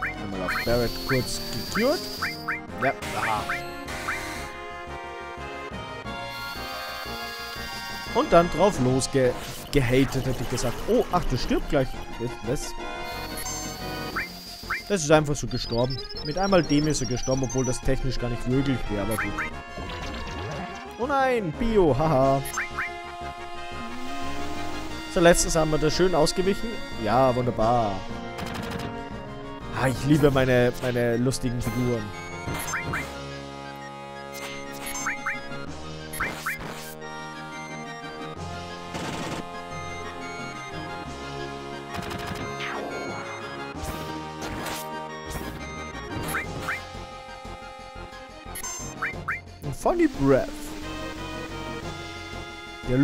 Einmal auf Barrett kurz gekürt. Ja, aha. Und dann drauf losge gehatet, hätte ich gesagt. Oh, ach, das stirbt gleich. Was? Das ist einfach so gestorben. Mit einmal dem ist er gestorben, obwohl das technisch gar nicht möglich wäre, aber gut. Oh nein, Bio, haha. So, letztes haben wir da schön ausgewichen. Ja, wunderbar. Ah, ich liebe meine, meine lustigen Figuren.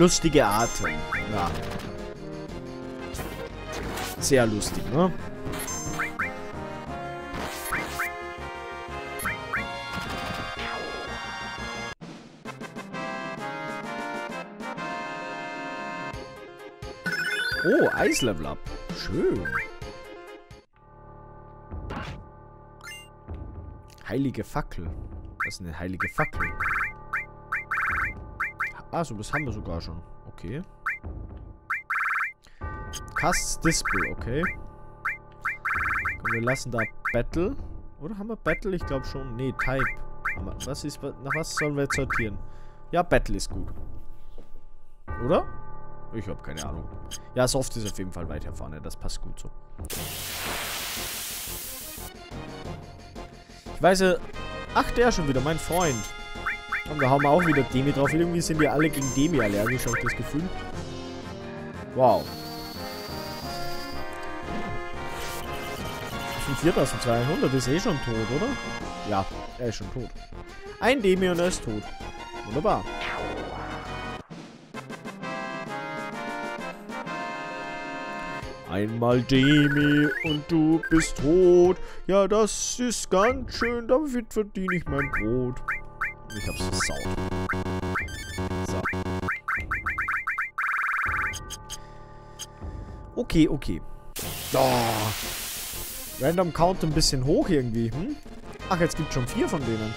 Lustige Atem. Ja. Sehr lustig, ne? Oh, Eislevel up. Schön. Heilige Fackel. Das ist eine heilige Fackel. Ah, so, das haben wir sogar schon. Okay. Casts Display, okay. Und wir lassen da Battle. Oder haben wir Battle? Ich glaube schon. Nee, Type. Was ist, nach was sollen wir jetzt sortieren? Ja, Battle ist gut. Oder? Ich habe keine Ahnung. Ja, Soft ist auf jeden Fall weiter vorne. Das passt gut so. Ich weiß ja... Ach, der schon wieder, mein Freund. Und da haben wir auch wieder Demi drauf. Irgendwie sind wir alle gegen Demi allergisch, habe ich das Gefühl. Wow. 4200 ist eh schon tot, oder? Ja, er ist schon tot. Ein Demi und er ist tot. Wunderbar. Einmal Demi und du bist tot. Ja, das ist ganz schön. Damit verdiene ich mein Brot. Ich hab's versaut. So. Okay, okay. Oh. Random Count ein bisschen hoch irgendwie, hm? Ach, jetzt gibt es schon vier von denen.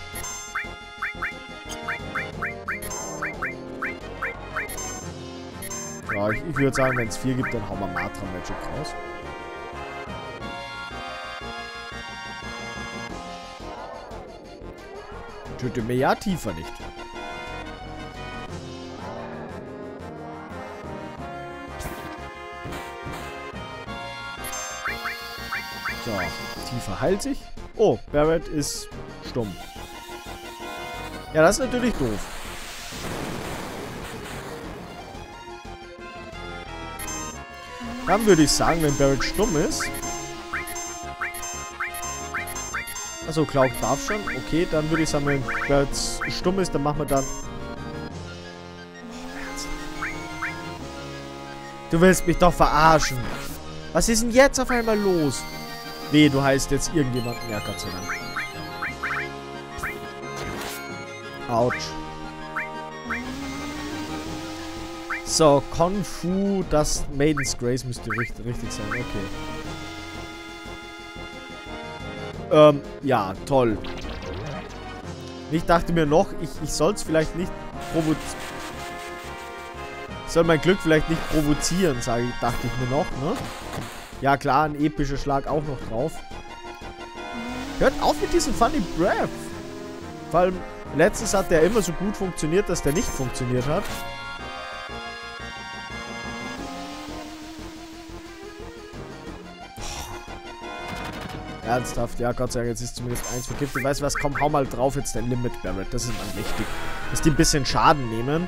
Ja, ich, ich würde sagen, wenn es vier gibt, dann hauen wir Matra Magic raus. Töte mir ja tiefer nicht. So, tiefer heilt sich. Oh, Barrett ist stumm. Ja, das ist natürlich doof. Dann würde ich sagen, wenn Barrett stumm ist... Also Cloud darf schon. Okay, dann würde ich sagen, wenn Barrett stumm ist, dann machen wir dann... Du willst mich doch verarschen. Was ist denn jetzt auf einmal los? Nee, du heißt jetzt irgendjemanden. Ja, Gott sei Dank. Autsch. So, Kung Fu, das Maiden's Grace müsste richtig, richtig sein. Okay. Ähm, ja, toll. Ich dachte mir noch, ich, ich soll es vielleicht nicht provozieren. soll mein Glück vielleicht nicht provozieren, sage ich, dachte ich mir noch, ne? Ja, klar, ein epischer Schlag auch noch drauf. Hört auf mit diesem Funny Breath. Vor allem, letztens hat der immer so gut funktioniert, dass der nicht funktioniert hat. Ernsthaft, ja, Gott sei Dank, jetzt ist zumindest eins vergiftet. Weißt du was, komm, hau mal drauf jetzt dein Limit, Barrett. Das ist mal wichtig. Dass die ein bisschen Schaden nehmen.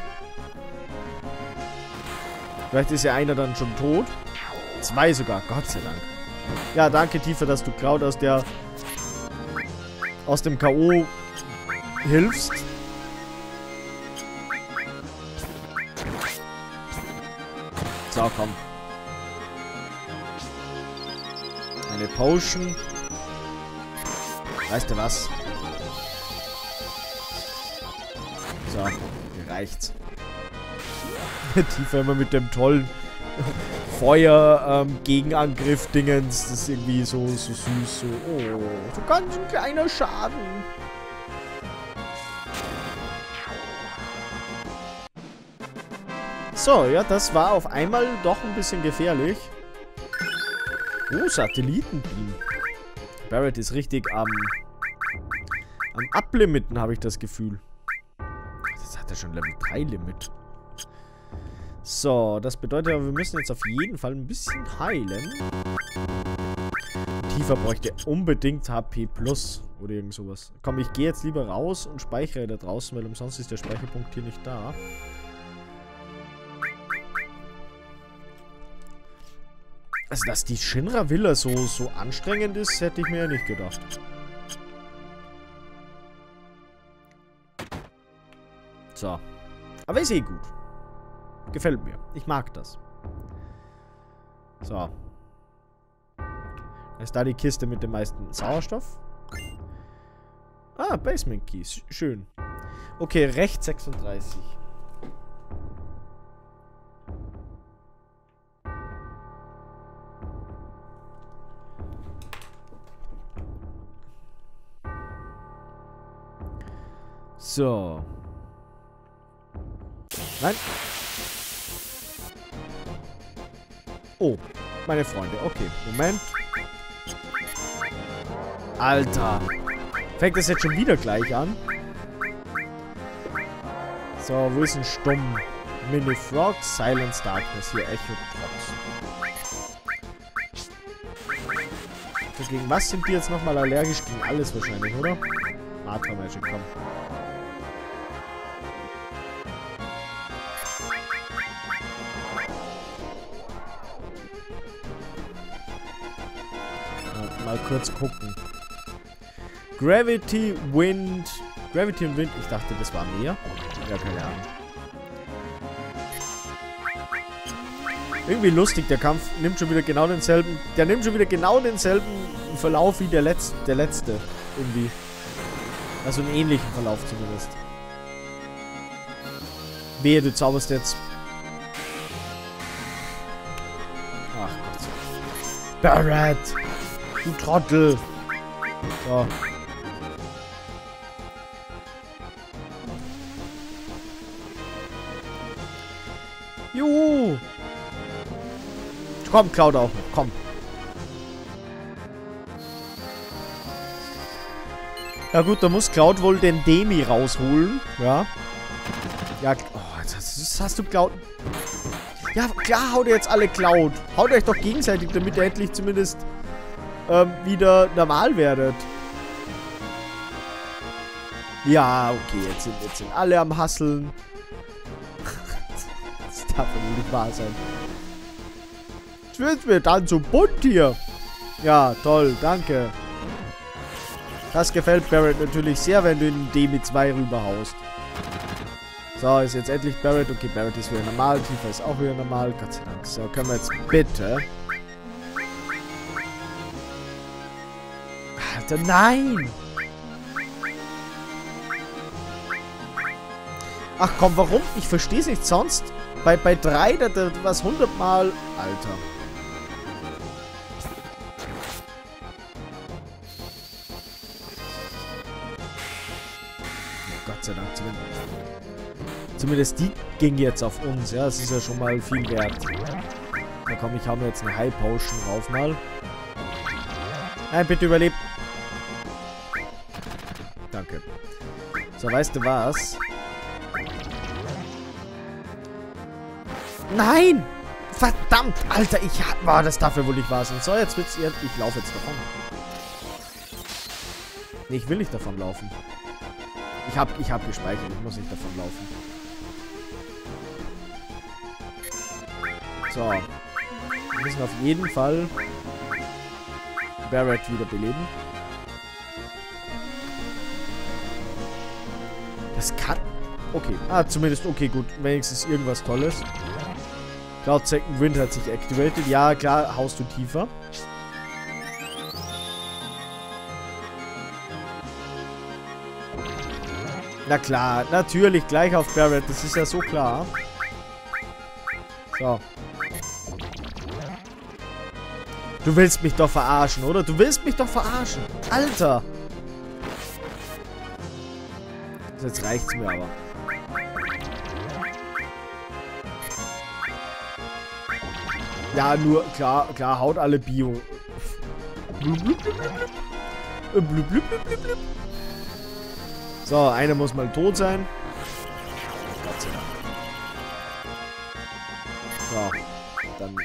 Vielleicht ist ja einer dann schon tot. Zwei sogar, Gott sei Dank. Ja, danke Tiefer, dass du Cloud aus der... aus dem K.O. hilfst. So, komm. Eine Potion. Weißt du was? So, reicht's. Tiefer immer mit dem tollen Feuer-Gegenangriff-Dingens. Ähm, das ist irgendwie so, so süß. So, oh, so ganz ein kleiner Schaden. So, ja, das war auf einmal doch ein bisschen gefährlich. Oh, Satellitenbeam. Barrett ist richtig am, am Ablimiten, habe ich das Gefühl. Das hat er schon Level 3 Limit. So, das bedeutet aber, wir müssen jetzt auf jeden Fall ein bisschen heilen. Tiefer bräuchte unbedingt HP Plus oder irgend sowas. Komm, ich gehe jetzt lieber raus und speichere da draußen, weil umsonst ist der Speicherpunkt hier nicht da. Also, dass die Shinra Villa so, so anstrengend ist, hätte ich mir ja nicht gedacht. So. Aber ist eh gut. Gefällt mir. Ich mag das. So. Ist da die Kiste mit dem meisten Sauerstoff? Ah, Basement Keys. Schön. Okay, rechts 36. So. Nein. Oh, meine Freunde. Okay, Moment. Alter. Fängt das jetzt schon wieder gleich an? So, wo ist ein Stumm? Mini Frog, Silence Darkness. Hier, Echo Drops. Gegen was sind die jetzt nochmal allergisch? Gegen alles wahrscheinlich, oder? Matra Magic, komm. Kurz gucken. Gravity, Wind. Gravity und Wind. Ich dachte, das war mehr. Ja, keine Ahnung. Irgendwie lustig, der Kampf nimmt schon wieder genau denselben. Der nimmt schon wieder genau denselben Verlauf wie der letzte. Der letzte. Irgendwie. Also einen ähnlichen Verlauf zumindest. Wehe, du zauberst jetzt. Ach Gott. Barrett! Du Trottel! So. Juhu! Komm, Cloud auch. Komm. Ja gut, da muss Cloud wohl den Demi rausholen. Ja. Ja, oh, das hast du Cloud... Ja, klar haut ihr jetzt alle Cloud. Haut euch doch gegenseitig, damit ihr endlich zumindest ähm, wieder normal werdet. Ja, okay, jetzt sind, jetzt sind alle am Hasseln. das darf wohl nicht wahr sein. Jetzt wird mir dann so bunt hier. Ja, toll, danke. Das gefällt Barrett natürlich sehr, wenn du in D mit 2 rüberhaust. So, ist jetzt endlich Barrett. Okay, Barrett ist wieder normal. Tifa ist auch wieder normal. Gott sei Dank. So, können wir jetzt bitte... Alter, nein! Ach komm, warum? Ich verstehe es nicht. Sonst bei, bei 3, da, da war es 100 Mal... Alter. Gott sei Dank. Zumindest, die ging jetzt auf uns. Ja, das ist ja schon mal viel wert. Na komm, ich hau mir jetzt eine High Potion drauf mal. Nein, bitte überleb. So, weißt du was? Nein! Verdammt! Alter, ich. Boah, das darf ja wohl nicht wahr sein. So, jetzt wird's... Ich laufe jetzt davon. Nee, ich will nicht davon laufen. Ich hab, ich hab gespeichert. Ich muss nicht davon laufen. So. Wir müssen auf jeden Fall Barrett wieder Das kann... Okay. Ah, zumindest okay, gut. Wenigstens irgendwas Tolles. Cloud Second Wind hat sich activated. Ja, klar, haust du tiefer. Na klar, natürlich gleich auf Barrett. Das ist ja so klar. So. Du willst mich doch verarschen, oder? Du willst mich doch verarschen. Alter. Jetzt reicht's mir aber. Ja, nur, klar, klar, haut alle Bio. So, einer muss mal tot sein. Gott sei Dank. So, dann...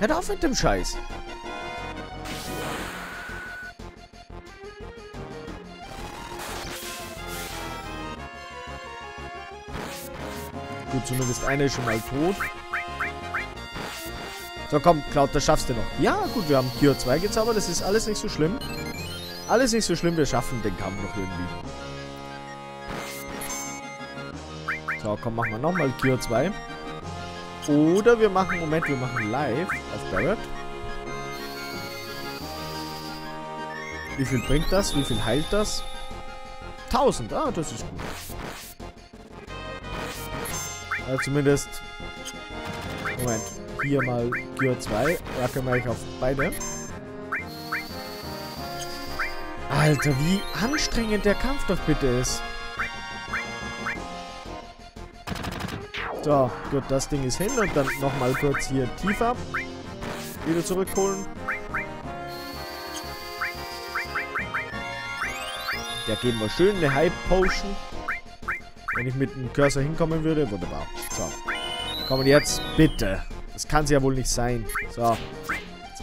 Hört auf mit dem Scheiß. Zumindest einer ist schon mal tot. So, komm, Cloud, das schaffst du noch. Ja, gut, wir haben Cure 2 gezaubert. Das ist alles nicht so schlimm. Alles nicht so schlimm. Wir schaffen den Kampf noch irgendwie. So, komm, machen wir nochmal Cure 2. Oder wir machen, Moment, wir machen live auf Barrett. Wie viel bringt das? Wie viel heilt das? 1000. Ah, das ist gut. Ja, zumindest... Moment hier mal Gear 2. Da können wir eigentlich auf beide. Alter, wie anstrengend der Kampf doch bitte ist. So, gut, das Ding ist hin und dann nochmal kurz hier tiefer. Wieder zurückholen. Da geben wir schön eine Hype Potion. Wenn ich mit dem Cursor hinkommen würde. Wunderbar. So. Kommen jetzt, bitte. Das kann es ja wohl nicht sein. So.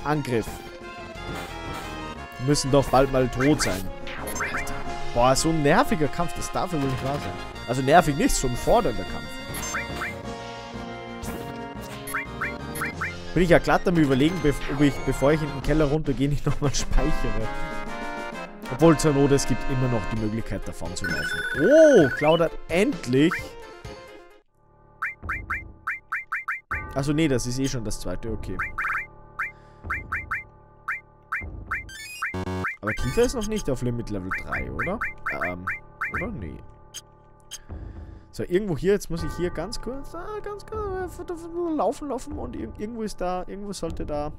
Angriff. Wir müssen doch bald mal tot sein. Boah, so ein nerviger Kampf. Das darf ja wohl nicht wahr sein. Also nervig nicht, so ein fordernder Kampf. Bin ich ja glatt am überlegen, ob ich, bevor ich in den Keller runtergehe, nicht nochmal speichere. Obwohl zur Not, es gibt immer noch die Möglichkeit davon zu laufen. Oh, Cloud hat endlich... Also nee, das ist eh schon das zweite, okay. Aber Kiefer ist noch nicht auf Limit Level 3, oder? Ähm, oder? Nee. So, irgendwo hier, jetzt muss ich hier ganz kurz, ah, ganz kurz, äh, laufen, laufen und irgendwo ist da, irgendwo sollte da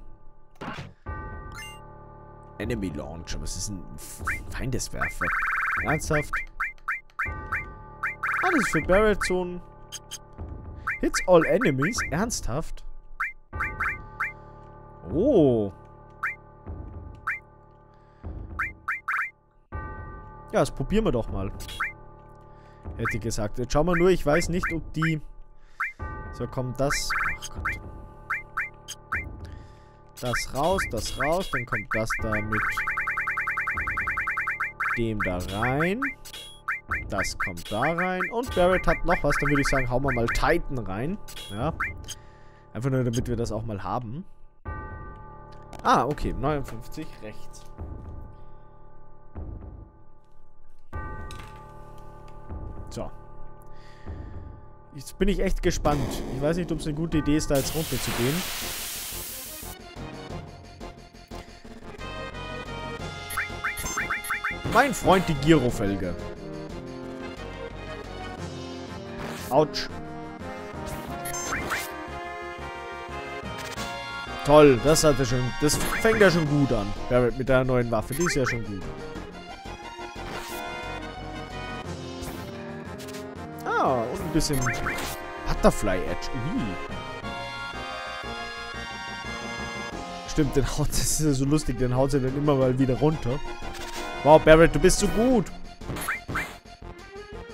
Enemy Launcher. Was ist ein Feindeswerfer? Ernsthaft? Ah, das ist für Barrett so ein Hits all enemies? Ernsthaft? Oh. Ja, das probieren wir doch mal. Hätte ich gesagt. Jetzt schauen wir nur, ich weiß nicht, ob die... So, kommt das... Ach Gott. Das raus, das raus. Dann kommt das da mit dem da rein. Das kommt da rein. Und Barrett hat noch was. Dann würde ich sagen, hauen wir mal Titan rein. Ja. Einfach nur, damit wir das auch mal haben. Ah, okay. 59 rechts. So. Jetzt bin ich echt gespannt. Ich weiß nicht, ob es eine gute Idee ist, da jetzt runter zu gehen. Mein Freund, die Girofelge. Autsch. Toll, das hat er schon. Das fängt ja schon gut an. Barrett mit der neuen Waffe. Die ist ja schon gut. Ah, und ein bisschen Butterfly Edge. Ui. Stimmt, den haut, das ist ja so lustig, den haut sie dann immer mal wieder runter. Wow, Barrett, du bist so gut.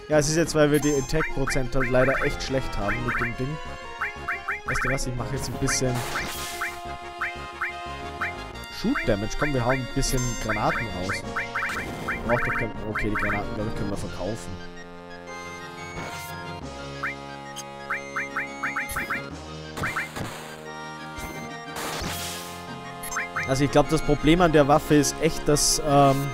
Ja, es ist jetzt, weil wir die Attack-Prozent halt leider echt schlecht haben mit dem Ding. Weißt du was, ich mache jetzt ein bisschen... Shoot Damage. Komm, wir hauen ein bisschen Granaten raus. Braucht doch kein... Okay, die Granaten, glaube ich, können wir verkaufen. Also ich glaube, das Problem an der Waffe ist echt, dass... Ähm,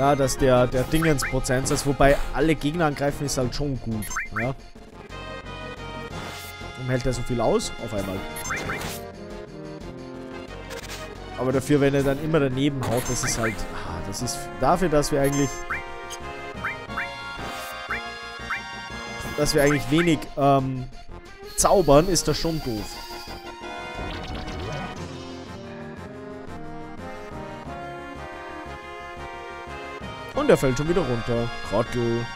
ja, dass der, der Dingens-Prozent ist, wobei alle Gegner angreifen ist halt schon gut, ja. Warum hält er so viel aus? Auf einmal. Aber dafür, wenn er dann immer daneben haut, das ist halt... Ah, das ist dafür, dass wir eigentlich... Dass wir eigentlich wenig ähm, zaubern, ist das schon doof. Und er fällt schon wieder runter. Trottel.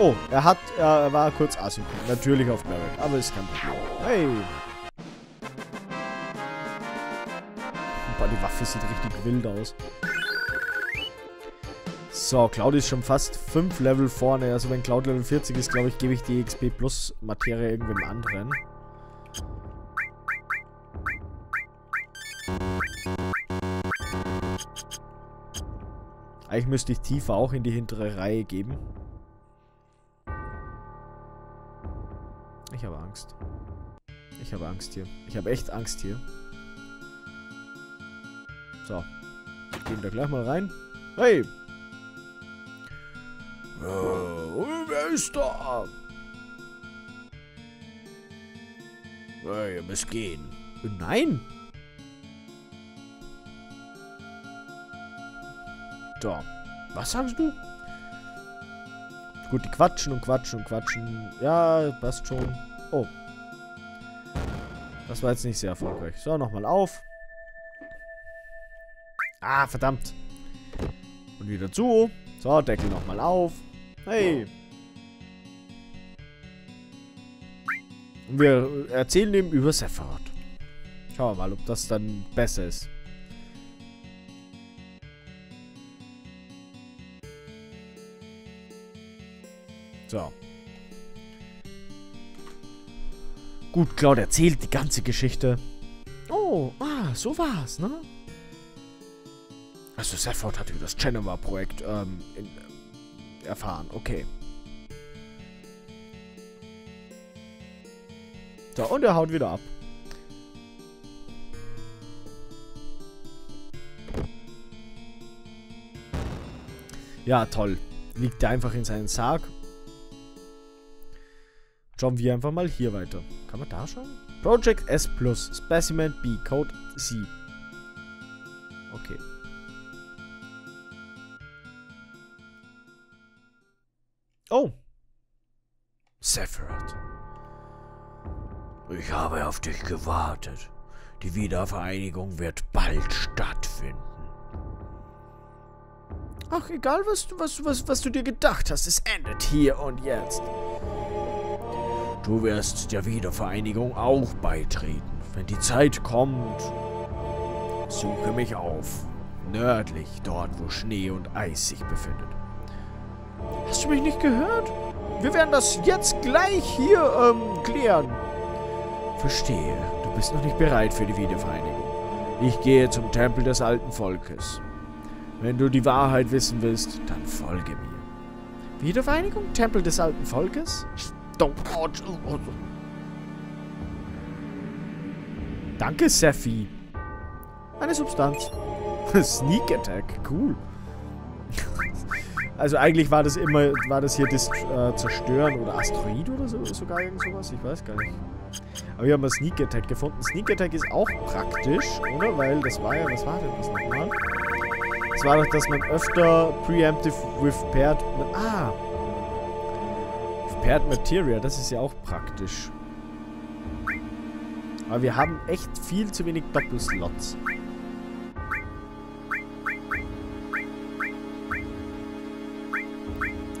Oh, er hat, er war kurz asynchron. Natürlich auf Merit, aber ist kein Problem. Hey. Boah, die Waffe sieht richtig wild aus. So, Cloud ist schon fast 5 Level vorne. Also wenn Cloud Level 40 ist, glaube ich, gebe ich die XP Plus Materie irgendwem anderen. Eigentlich müsste ich tiefer auch in die hintere Reihe geben. Ich habe Angst. Ich habe Angst hier. Ich habe echt Angst hier. So. Gehen wir gleich mal rein. Hey! Oh, wer ist da? Hey, ihr müsst gehen. Nein. So. Was sagst du? Gut, die quatschen und quatschen und quatschen. Ja, passt schon. Oh. Das war jetzt nicht sehr erfolgreich. So, nochmal auf. Ah, verdammt. Und wieder zu. So, Deckel nochmal auf. Hey. Wir erzählen ihm über Sephiroth. Schauen wir mal, ob das dann besser ist. So. Gut, Claude erzählt die ganze Geschichte. Oh, ah, so war's, ne? Also Sephiroth hat über das Genova-Projekt ähm, in, erfahren. Okay. So, und er haut wieder ab. Ja, toll. Liegt er einfach in seinen Sarg. Schauen wir einfach mal hier weiter. Kann man da schauen? Project S Plus. Specimen B. Code C. gewartet. Die Wiedervereinigung wird bald stattfinden. Ach, egal, was, was, was, was du dir gedacht hast, es endet hier und jetzt. Du wirst der Wiedervereinigung auch beitreten. Wenn die Zeit kommt, suche mich auf. Nördlich, dort, wo Schnee und Eis sich befindet. Hast du mich nicht gehört? Wir werden das jetzt gleich hier ähm, klären. Verstehe. Du bist noch nicht bereit für die Wiedervereinigung. Ich gehe zum Tempel des alten Volkes. Wenn du die Wahrheit wissen willst, dann folge mir. Wiedervereinigung? Tempel des alten Volkes? Danke, Sephi. Eine Substanz. Sneak Attack, cool. also eigentlich war das immer, war das hier das äh, Zerstören oder Asteroid oder so, sogar irgend sowas, ich weiß gar nicht. Aber wir haben mal Sneak Attack gefunden. Sneak Attack ist auch praktisch, oder? Weil das war ja, was war denn das nochmal? Das war doch, dass man öfter Preemptive with Paired... Ah, Paired Materia, das ist ja auch praktisch. Aber wir haben echt viel zu wenig Doppelslots.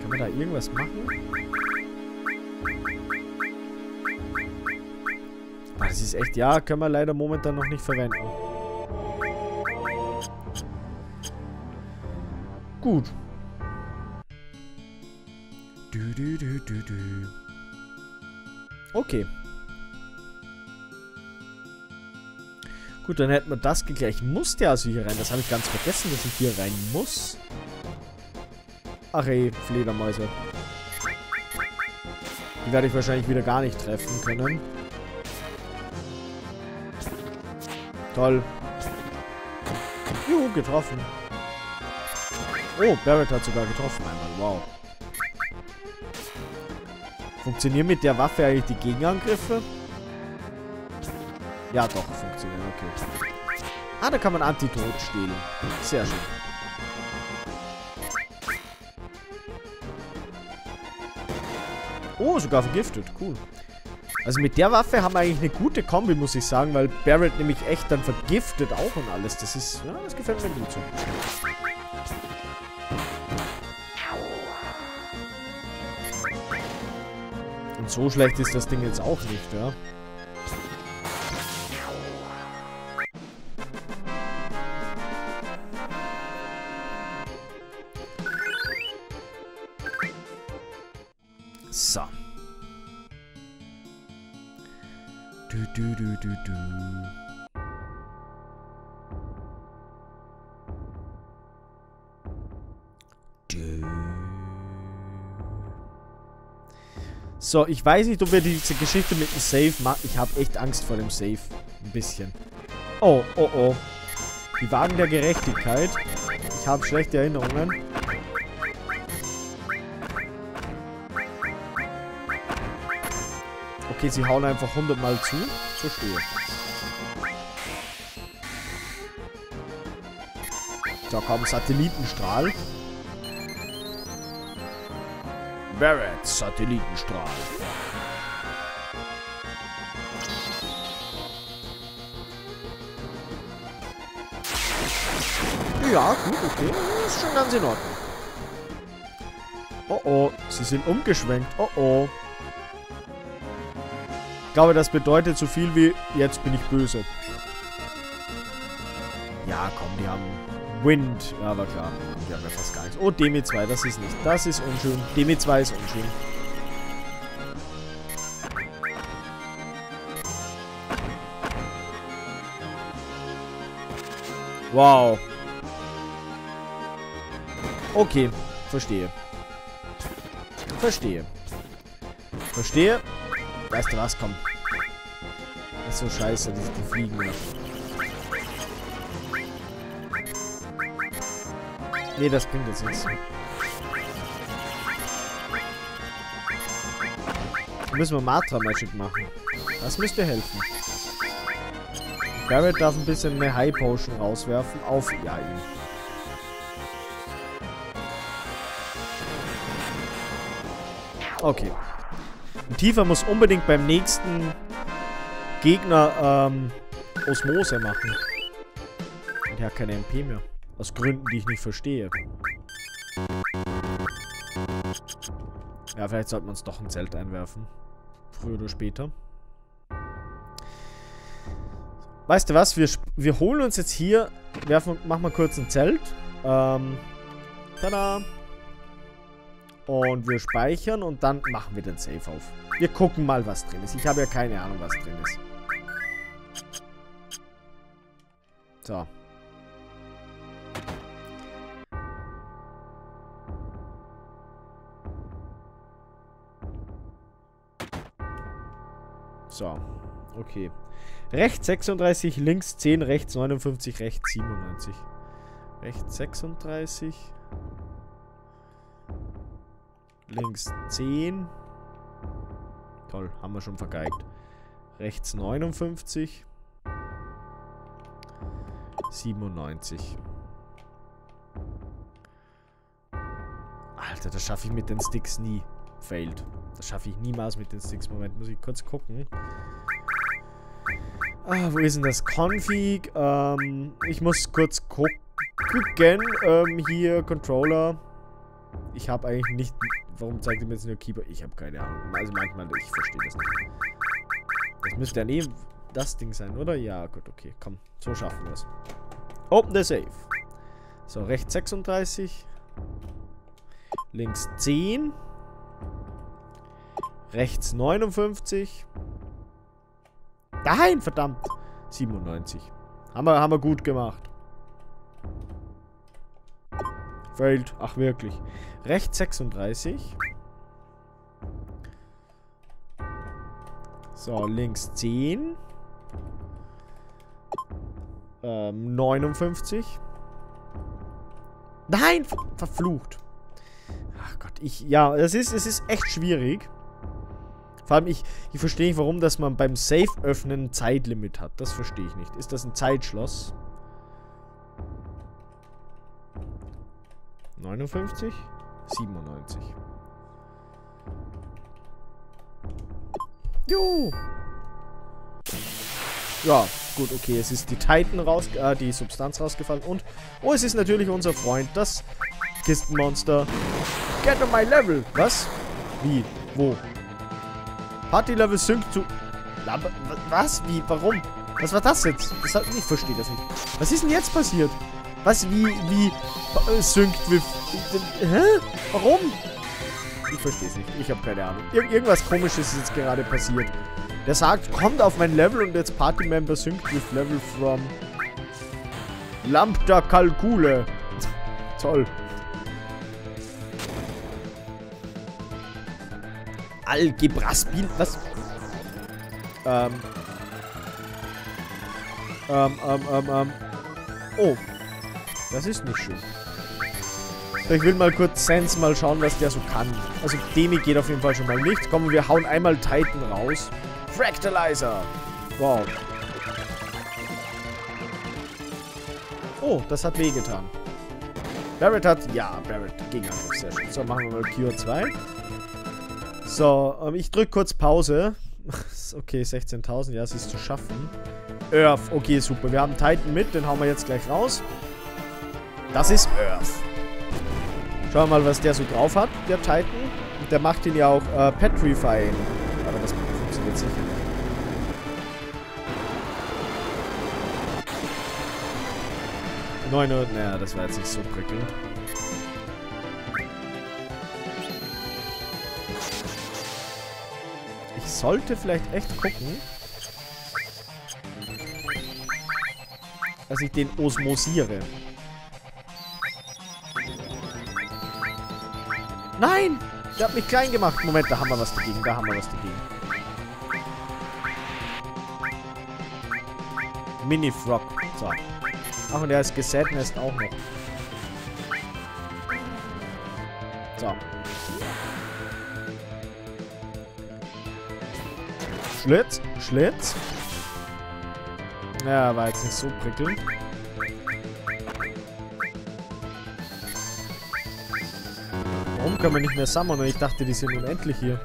Kann man da irgendwas machen? Das ist echt... Ja, können wir leider momentan noch nicht verwenden. Gut. Du, du, du, du, du. Okay. Gut, dann hätten wir das geklärt. Ich musste also hier rein. Das habe ich ganz vergessen, dass ich hier rein muss. Ach ey, Fledermäuse. Die werde ich wahrscheinlich wieder gar nicht treffen können. Toll. Juhu, getroffen. Oh, Barrett hat sogar getroffen einmal. Wow. Funktionieren mit der Waffe eigentlich die Gegenangriffe? Ja, doch, funktionieren. Okay. Ah, da kann man Antidot stehlen. Sehr schön. Oh, sogar vergiftet. Cool. Also mit der Waffe haben wir eigentlich eine gute Kombi, muss ich sagen, weil Barrett nämlich echt dann vergiftet auch und alles. Das ist, ja, das gefällt mir gut so. so schlecht ist das Ding jetzt auch nicht, ja. So, ich weiß nicht, ob wir diese Geschichte mit dem Save machen. Ich habe echt Angst vor dem Save. Ein bisschen. Oh, oh, oh. Die Wagen der Gerechtigkeit. Ich habe schlechte Erinnerungen. Okay, sie hauen einfach 100 Mal zu. Verstehe. So, komm, Satellitenstrahl. Barrett, Satellitenstrahl. Ja, gut, okay. Ist schon ganz in Ordnung. Oh oh, sie sind umgeschwenkt. Oh oh. Ich glaube, das bedeutet so viel wie, jetzt bin ich böse. Ja, komm, die haben Wind. Ja, war klar. Die haben ja fast gar nichts. Oh, Demi 2, das ist nicht. Das ist unschön. Demi 2 ist unschön. Wow. Okay, verstehe. Verstehe. Verstehe. Weißt du was, komm. Das ist so scheiße, die, die fliegen Nee, das bringt jetzt nichts. Müssen wir Matra Magic machen. Das müsste helfen. Barrett darf ein bisschen eine High Potion rauswerfen auf ja, ihn. Okay. Und Tifa muss unbedingt beim nächsten Gegner ähm, Osmose machen. Und er hat keine MP mehr. Aus Gründen, die ich nicht verstehe. Ja, vielleicht sollte man uns doch ein Zelt einwerfen. Früher oder später. Weißt du was? Wir, wir holen uns jetzt hier, werfen, machen mal kurz ein Zelt. Ähm, tada. Und wir speichern und dann machen wir den Safe auf. Wir gucken mal, was drin ist. Ich habe ja keine Ahnung, was drin ist. So. So. Okay. Rechts 36, links 10, rechts 59, rechts 97. Rechts 36. Links 10. Toll, haben wir schon vergeigt. Rechts 59. 97. Alter, das schaffe ich mit den Sticks nie. Failed. Das schaffe ich niemals mit den Sticks. Moment, muss ich kurz gucken. Ah, wo ist denn das? Config. Ähm, ich muss kurz gucken. Ähm, hier, Controller. Ich habe eigentlich nicht... Warum zeigt er mir jetzt nur Keyboard? Ich habe keine Ahnung. Also manchmal, ich verstehe das nicht. Das müsste ja eh das Ding sein, oder? Ja, gut, okay. Komm, so schaffen wir es. Open the safe. So, rechts 36. Links 10. Rechts 59. Nein, verdammt. 97. Haben wir, haben wir gut gemacht. Failed. Ach, wirklich. Rechts 36. So, links 10. Ähm, 59. Nein, ver verflucht. Ach Gott, ich, ja, es ist, es ist echt schwierig. Vor allem, ich, ich verstehe nicht, warum, dass man beim Safe öffnen ein Zeitlimit hat. Das verstehe ich nicht. Ist das ein Zeitschloss? 59? 97. Jo! Ja, gut, okay. Es ist die Titan raus, äh, die Substanz rausgefallen. Und, oh, es ist natürlich unser Freund, das Kistenmonster. Get on my level. Was? Wie? Wo? Party-Level synkt zu... Was? Wie? Warum? Was war das jetzt? Das hat, ich verstehe das nicht. Was ist denn jetzt passiert? Was? Wie? Wie? Äh, synkt with... Hä? Warum? Ich verstehe es nicht. Ich habe keine Ahnung. Ir irgendwas komisches ist jetzt gerade passiert. Der sagt, kommt auf mein Level und jetzt Party-Member synkt with Level from... Lambda Kalkule. Toll. Algebraspin. Was? Ähm. Ähm, ähm, ähm, ähm. Oh. Das ist nicht schön. Ich will mal kurz Sense mal schauen, was der so kann. Also Demi geht auf jeden Fall schon mal nicht. Komm, wir hauen einmal Titan raus. Fractalizer. Wow. Oh, das hat wehgetan. Barrett hat... Ja, Barrett ging Angriff. Sehr schön. So, machen wir mal Cure 2. So, ähm, ich drücke kurz Pause. okay, 16.000, ja, es ist zu schaffen. Earth, okay, super. Wir haben Titan mit, den hauen wir jetzt gleich raus. Das ist Earth. Schauen wir mal, was der so drauf hat, der Titan. Der macht ihn ja auch äh, Petrifying. Aber das funktioniert sicher nicht. Neun Uhr, naja, das war jetzt nicht so prickelnd. Sollte vielleicht echt gucken, dass ich den osmosiere. Nein! Der hat mich klein gemacht. Moment, da haben wir was dagegen. Da haben wir was dagegen. Mini-Frog. So. Ach, und der ist gesadnest auch noch. So. Schlitz. Schlitz. Ja, war jetzt nicht so prickelnd. Warum können wir nicht mehr summonen? Ich dachte, die sind unendlich hier.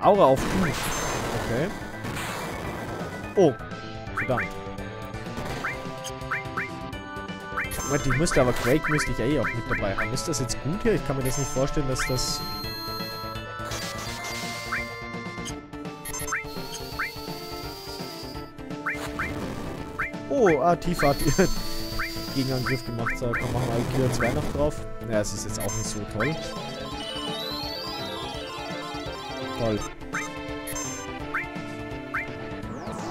Aura auf U. Okay. Oh. Verdammt. Moment, ich müsste aber Quake müsste ich ja eh auch mit dabei haben. Ist das jetzt gut hier? Ich kann mir das nicht vorstellen, dass das... Oh, ah, Tifa hat Gegenangriff gemacht. So, komm, machen wir Alkira 2 noch drauf. Naja, es ist jetzt auch nicht so toll. Toll.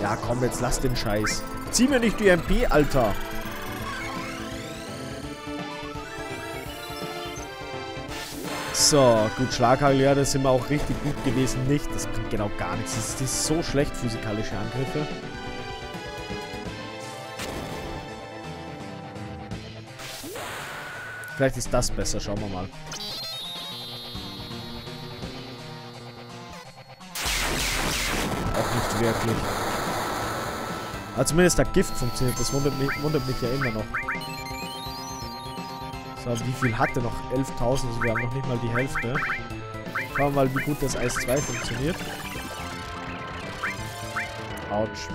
Ja, komm, jetzt lass den Scheiß. Zieh mir nicht die MP, Alter. So, gut, Schlaghagel, ja, da sind wir auch richtig gut gewesen. Nicht, das bringt genau gar nichts. Das ist, das ist so schlecht, physikalische Angriffe. Vielleicht ist das besser, schauen wir mal. Auch nicht wirklich. Aber zumindest der Gift funktioniert, das wundert mich, wundert mich ja immer noch. So, wie viel hat er noch? 11.000, also wir haben noch nicht mal die Hälfte. Schauen wir mal, wie gut das Eis 2 funktioniert. Autsch.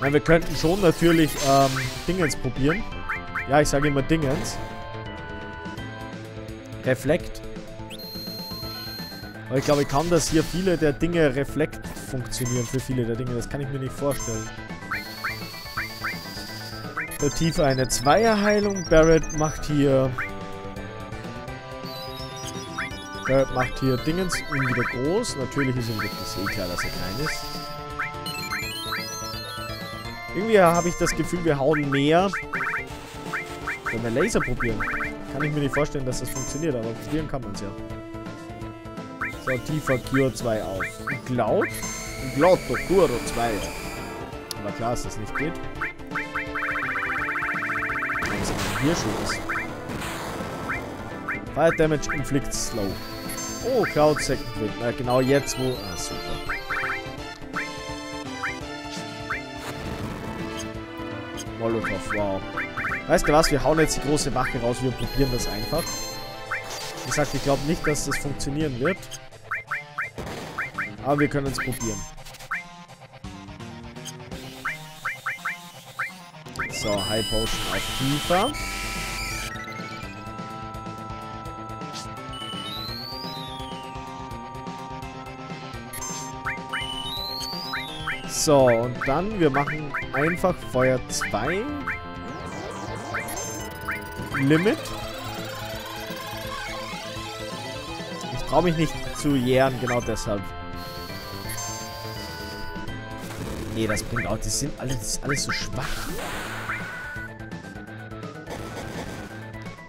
Nein, wir könnten schon natürlich ähm, Dingens probieren. Ja, ich sage immer Dingens. Reflekt. Aber ich glaube kaum, dass hier viele der Dinge Reflekt funktionieren für viele der Dinge. Das kann ich mir nicht vorstellen. Der Tiefe eine Zweierheilung. Barrett macht hier... Barrett macht hier Dingens ihn wieder groß. Natürlich ist ihm wirklich eh klar, dass er klein ist. Irgendwie habe ich das Gefühl, wir hauen mehr wenn wir Laser probieren, kann ich mir nicht vorstellen, dass das funktioniert, aber probieren kann man es ja. So, tiefer Cure 2 auf. Cloud? Cloud Cure 2. Aber klar, dass das nicht geht. Was hier schon ist. Fire Damage inflicts slow. Oh, Cloud Second Wind. Na, genau jetzt, wo... Ah, super. Molotov, wow. Weißt du was, wir hauen jetzt die große Wache raus, wir probieren das einfach. Wie gesagt, ich glaube nicht, dass das funktionieren wird. Aber wir können es probieren. So, High Potion auf Tiefer. So, und dann, wir machen einfach Feuer 2. Limit. Ich traue mich nicht zu jähren, genau deshalb. Nee, das bringt auch. Die sind alle, das ist alles so schwach.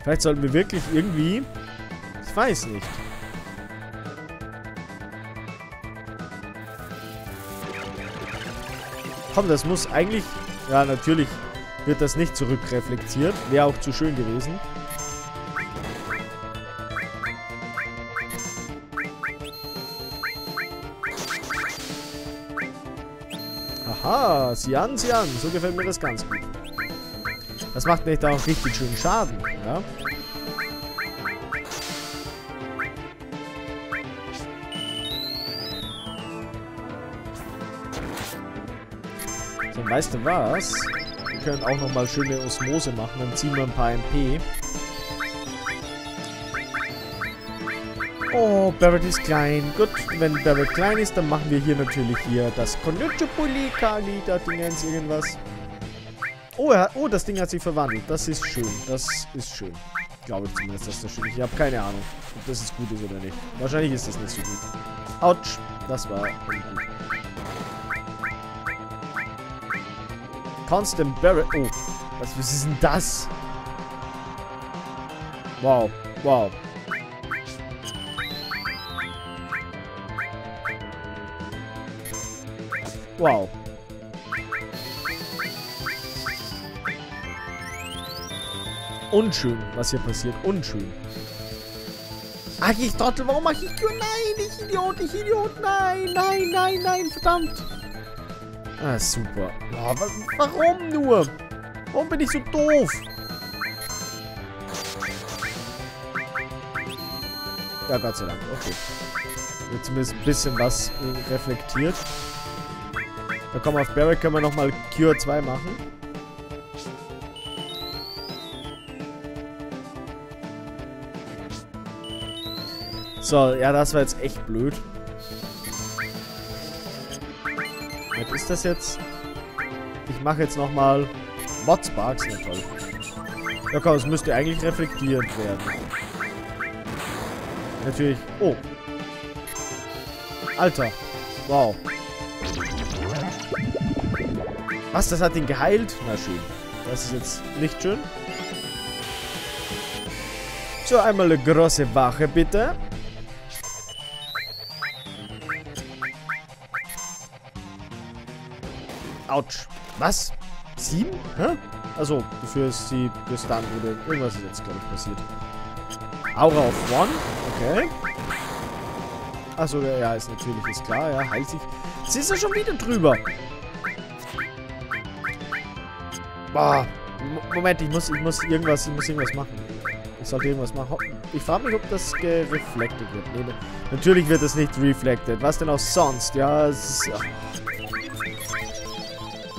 Vielleicht sollten wir wirklich irgendwie... Ich weiß nicht. Komm, das muss eigentlich... Ja, natürlich wird das nicht zurückreflektiert. Wäre auch zu schön gewesen. Aha, Sian, Sian. So gefällt mir das ganz gut. Das macht nicht auch richtig schön Schaden, ja? So, weißt du was? Können auch nochmal schöne Osmose machen. Dann ziehen wir ein paar MP. Oh, Barrett ist klein. Gut, wenn Barrett klein ist, dann machen wir hier natürlich hier das Konjuchupuli-Kali, da Dingens irgendwas. Oh, er, oh, das Ding hat sich verwandelt. Das ist schön. Das ist schön. Ich glaube zumindest, dass das schön ist. Ich habe keine Ahnung, ob das jetzt gut ist oder nicht. Wahrscheinlich ist das nicht so gut. Autsch. Das war ungut. Constant Barrett. Oh, was, was ist denn das? Wow. Wow. Wow. Unschön, was hier passiert. Unschön. Ach, ich Trottel, warum mach ich? Nein, ich Idiot, ich Idiot. Nein, nein, nein, nein, verdammt. Ah, super. Oh, wa warum nur? Warum bin ich so doof? Ja, Gott sei Dank. Okay. Wird zumindest ein bisschen was äh, reflektiert. Da kommen wir auf Barry, können wir nochmal Cure 2 machen. So, ja, das war jetzt echt blöd. Was ist das jetzt? Ich mache jetzt nochmal Modsparks. Ja, toll. Ja, komm, es müsste eigentlich reflektiert werden. Natürlich. Oh. Alter. Wow. Was, das hat ihn geheilt? Na schön. Das ist jetzt nicht schön. So, einmal eine große Wache, bitte. Autsch. Was? Sieben? Hä? Also, ist sie gestunt oder irgendwas ist jetzt, glaube ich, passiert. Aura of One. Okay. Achso, ja, ist natürlich, ist klar, ja, heilt sich. Sie ist ja schon wieder drüber. Boah. Moment, ich muss, ich muss irgendwas, ich muss irgendwas machen. Ich sollte irgendwas machen. Ich frage mich, ob das gereflected wird. Nee, nee. Natürlich wird es nicht reflected. Was denn auch sonst? Ja, es ist...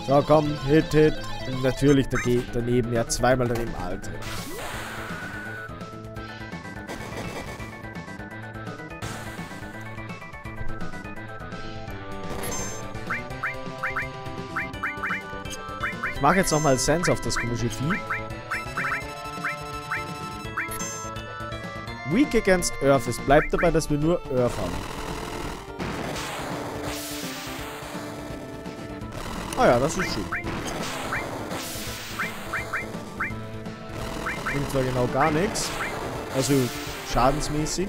So, komm, hit, hit. Und natürlich daneben, ja, zweimal daneben, Alter. Ich mache jetzt nochmal Sense auf das komische Vieh. Weak against Earth. Es bleibt dabei, dass wir nur Earth haben. Ah ja, das ist schön. Bringt zwar genau gar nichts. Also schadensmäßig.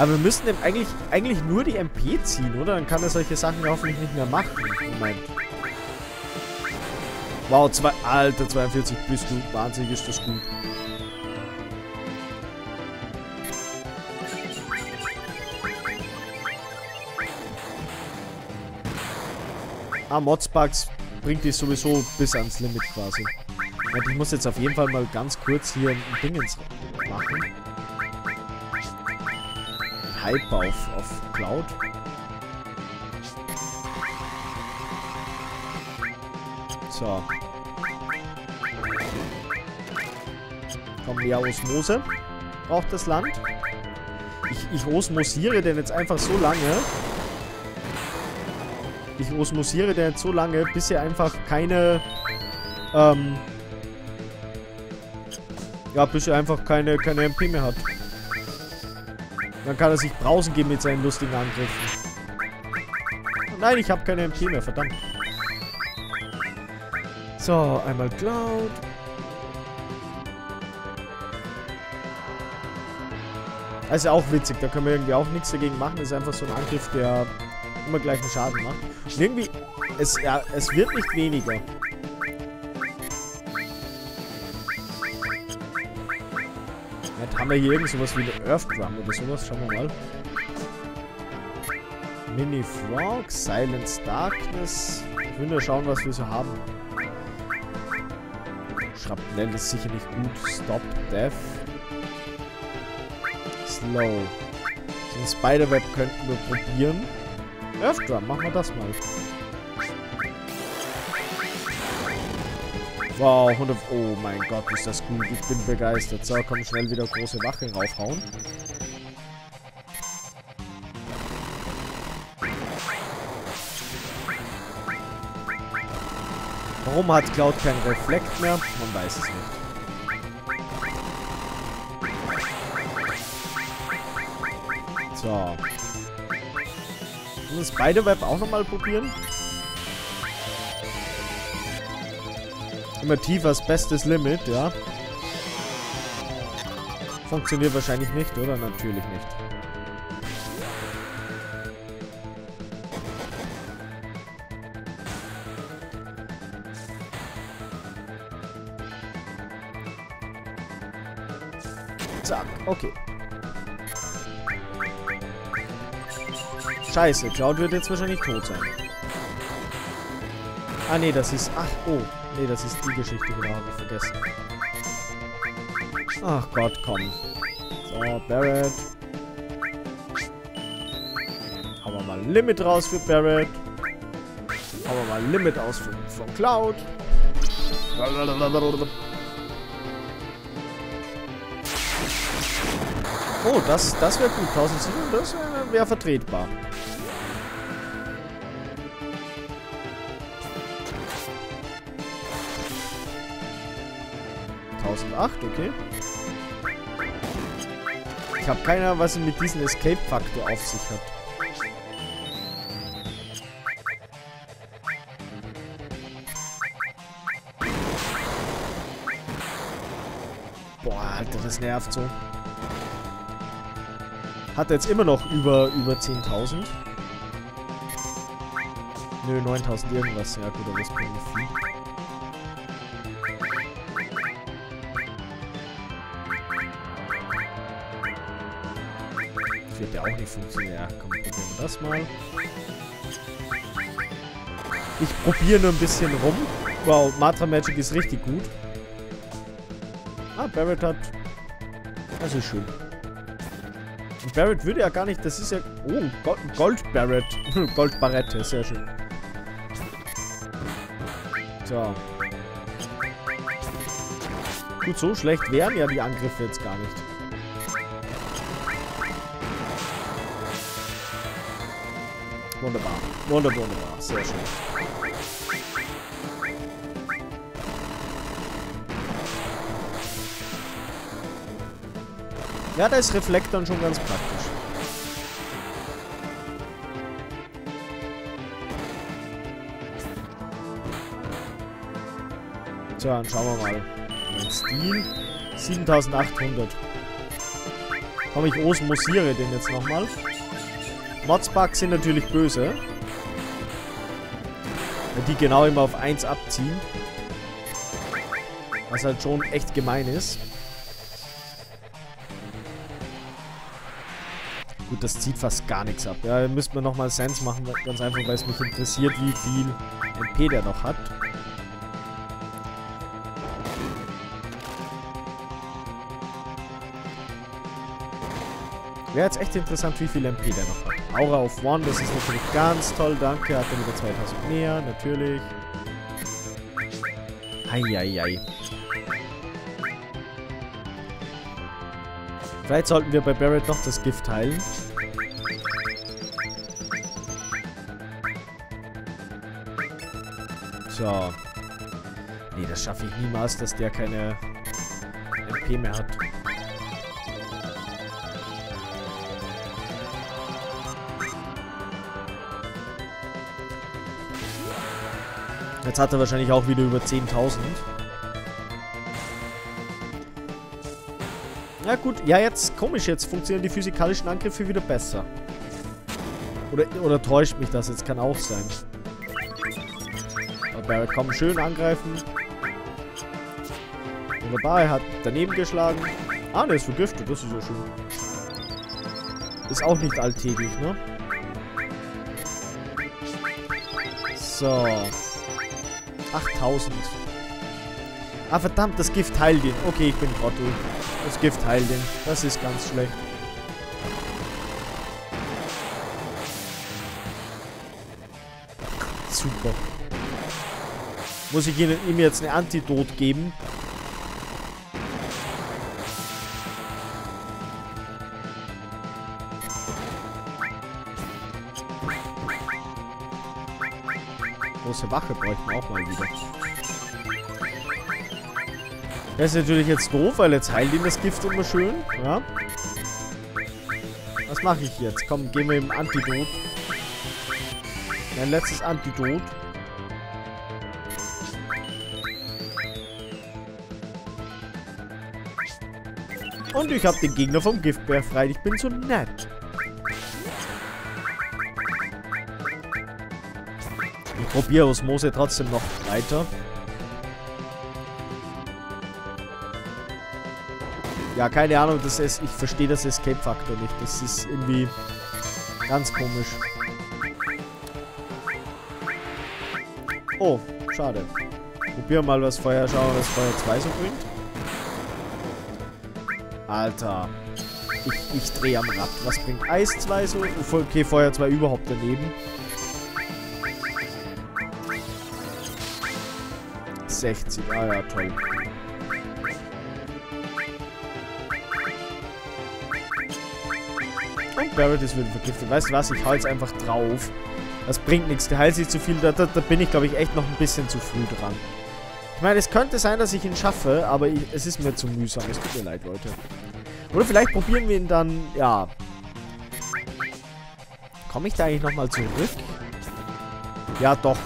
Aber wir müssen dem eigentlich, eigentlich nur die MP ziehen, oder? Dann kann er solche Sachen hoffentlich nicht mehr machen. Moment. Wow, zwei, Alter, 42 bist du. Wahnsinnig ist das gut. Ah, Modsbugs bringt dich sowieso bis ans Limit quasi. Und ich muss jetzt auf jeden Fall mal ganz kurz hier ein Ding ins machen. Hype auf, auf Cloud. So. Komm, mehr Osmose. Braucht das Land. Ich, ich osmosiere den jetzt einfach so lange. Ich osmosiere den so lange, bis er einfach keine... Ähm... Ja, bis er einfach keine, keine MP mehr hat. Dann kann er sich brausen gehen mit seinen lustigen Angriffen. Nein, ich habe keine MP mehr, verdammt. So, einmal Cloud. Also auch witzig, da können wir irgendwie auch nichts dagegen machen. Das ist einfach so ein Angriff, der immer gleichen Schaden macht. Und irgendwie, es, ja, es wird nicht weniger. Jetzt haben wir hier irgend sowas wie eine Earth Drum oder sowas. Schauen wir mal. Mini Frog, Silence Darkness. Ich will nur schauen, was wir so haben. Schrapnell ist sicher nicht gut. Stop Death. Slow. So ein Spiderweb könnten wir probieren. Earthdrum, machen wir das mal. Wow, 100... Oh mein Gott, ist das gut. Ich bin begeistert. So, komm schnell wieder große Wache raufhauen. Warum hat Cloud keinen Reflekt mehr? Man weiß es nicht. So. Wir das Spiderweb auch nochmal probieren? Immer tiefer als bestes Limit, ja. Funktioniert wahrscheinlich nicht, oder? Natürlich nicht. Scheiße, Cloud wird jetzt wahrscheinlich tot sein. Ah, nee, das ist... Ach, oh. Nee, das ist die Geschichte, genau, habe ich vergessen. Ach Gott, komm. So, Barrett. Hauen wir mal Limit raus für Barrett. Hauen wir mal Limit aus von, von Cloud. Oh, das, das wäre gut. 1700, das wäre wär vertretbar. Okay. Ich habe keine Ahnung, was es mit diesem Escape-Faktor auf sich hat. Boah, Alter, das nervt so. Hat er jetzt immer noch über, über 10.000? Nö, 9.000 irgendwas. Ja gut, aber das bringt viel. Wird ja auch nicht funktionieren. Ja, komm, probieren wir das mal. Ich probiere nur ein bisschen rum. Wow, Matra Magic ist richtig gut. Ah, Barrett hat... Das ist schön. Und Barrett würde ja gar nicht... Das ist ja... Oh, Gold, Barrett. Gold Barrette, sehr schön. So. Gut, so schlecht wären ja die Angriffe jetzt gar nicht. Wunderbar. Wunderbar, wunderbar. Sehr schön. Ja, da ist Reflekt dann schon ganz praktisch. So, dann schauen wir mal. Mein Stil. 7800. Komm, ich osmosiere den jetzt nochmal. Modsbugs sind natürlich böse. Weil die genau immer auf 1 abziehen. Was halt schon echt gemein ist. Gut, das zieht fast gar nichts ab. Ja, müsste man nochmal Sense machen, ganz einfach, weil es mich interessiert, wie viel MP der noch hat. Wäre jetzt echt interessant, wie viel MP der noch hat. Aura of One, das ist natürlich ganz toll. Danke, hat er wieder 2000 mehr, natürlich. Eieiei. Vielleicht sollten wir bei Barrett noch das Gift heilen. So. Nee, das schaffe ich niemals, dass der keine MP mehr hat. Jetzt hat er wahrscheinlich auch wieder über 10.000. Ja gut, ja jetzt, komisch, jetzt funktionieren die physikalischen Angriffe wieder besser. Oder, oder täuscht mich das, jetzt kann auch sein. Aber komm, schön angreifen. Wunderbar, er hat daneben geschlagen. Ah, der ist vergiftet, das ist ja schön. Ist auch nicht alltäglich, ne? So. 8000. Ah, verdammt, das Gift heilt ihn. Okay, ich bin Trottel. Das Gift heilt ihn. Das ist ganz schlecht. super. Muss ich ihm jetzt eine Antidot geben? Große Wache bräuchten wir auch mal wieder. Das ist natürlich jetzt doof, weil jetzt heilt ihm das Gift immer schön. Ja. Was mache ich jetzt? Komm, gehen wir ihm Antidot. Mein letztes Antidot. Und ich habe den Gegner vom Giftbär frei. Ich bin so nett. Probiere Osmose trotzdem noch weiter. Ja, keine Ahnung, das ist, ich verstehe das Escape-Faktor nicht. Das ist irgendwie ganz komisch. Oh, schade. Probier mal was Feuer, schauen, was Feuer 2 so bringt. Alter. Ich, ich drehe am Rad. Was bringt Eis 2 so? Okay, Feuer 2 überhaupt daneben. 60. Ah ja, toll. Und Barrett ist wieder vergiftet. Weißt du was? Ich hau jetzt einfach drauf. Das bringt nichts. Der heilt sich zu viel. Da, da, da bin ich, glaube ich, echt noch ein bisschen zu früh dran. Ich meine, es könnte sein, dass ich ihn schaffe, aber ich, es ist mir zu mühsam. Es tut mir leid, Leute. Oder vielleicht probieren wir ihn dann, ja. Komme ich da eigentlich nochmal zurück? Ja, doch.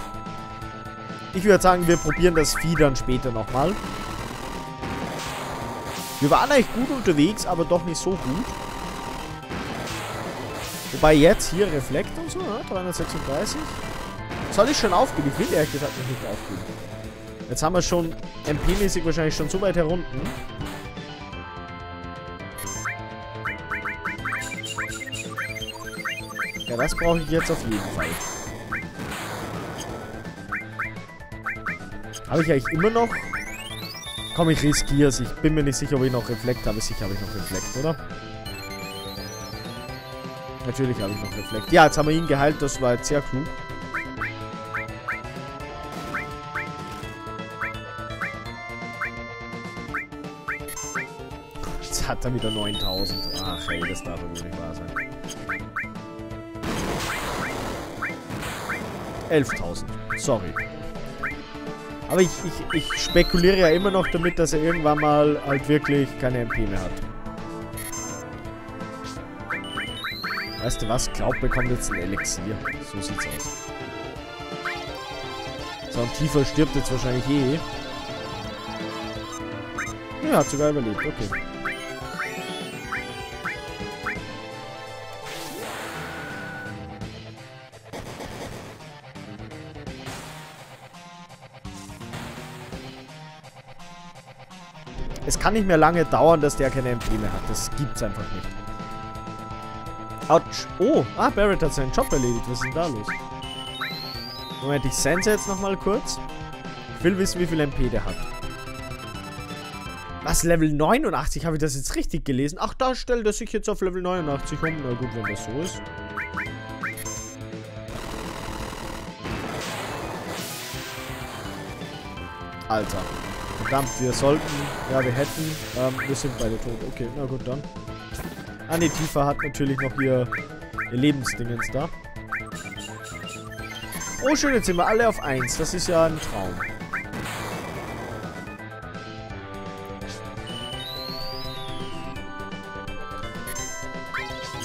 Ich würde sagen, wir probieren das Vieh dann später nochmal. Wir waren eigentlich gut unterwegs, aber doch nicht so gut. Wobei jetzt hier Reflekt und so, ne? 336. Soll ich schon aufgeben? Ich will ehrlich gesagt noch nicht aufgeben. Jetzt haben wir schon MP-mäßig wahrscheinlich schon so weit herunten. Ja, das brauche ich jetzt auf jeden Fall. Habe ich eigentlich immer noch... Komm, ich riskiere es. Ich bin mir nicht sicher, ob ich noch Reflekt habe. Sicher habe ich noch Reflekt, oder? Natürlich habe ich noch Reflekt. Ja, jetzt haben wir ihn geheilt. Das war jetzt sehr klug. hat er wieder 9000. Ach ey, das darf wohl nicht wahr sein. 11.000. Sorry. Aber ich, ich, ich spekuliere ja immer noch damit, dass er irgendwann mal halt wirklich keine MP mehr hat. Weißt du was? Glaub bekommt jetzt ein Elixier. So sieht's aus. So, ein Tiefer stirbt jetzt wahrscheinlich eh. Ja, hat sogar überlebt. Okay. Kann nicht mehr lange dauern, dass der keine MP mehr hat. Das gibt's einfach nicht. Autsch. Oh, ah, Barrett hat seinen Job erledigt. Was ist denn da los? Moment, ich sense jetzt nochmal kurz. Ich will wissen, wie viel MP der hat. Was, Level 89? Habe ich das jetzt richtig gelesen? Ach, da stellt er sich jetzt auf Level 89 um. Na gut, wenn das so ist. Alter. Verdammt, wir sollten... Ja, wir hätten... Ähm, wir sind beide tot. Okay, na gut, dann. Ah, ne, Tifa hat natürlich noch ihr, ihr Lebensdingens da. Oh, schön, jetzt sind wir alle auf 1. Das ist ja ein Traum.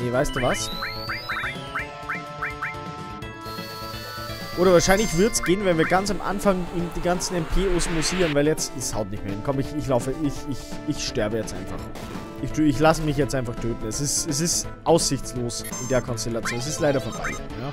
Nee, weißt du was? Oder wahrscheinlich wird es gehen, wenn wir ganz am Anfang die ganzen MP osmosieren, weil jetzt... Es haut nicht mehr hin. Komm, ich, ich laufe. Ich, ich, ich sterbe jetzt einfach. Ich, ich lasse mich jetzt einfach töten. Es ist, es ist aussichtslos in der Konstellation. Es ist leider vorbei. Ja.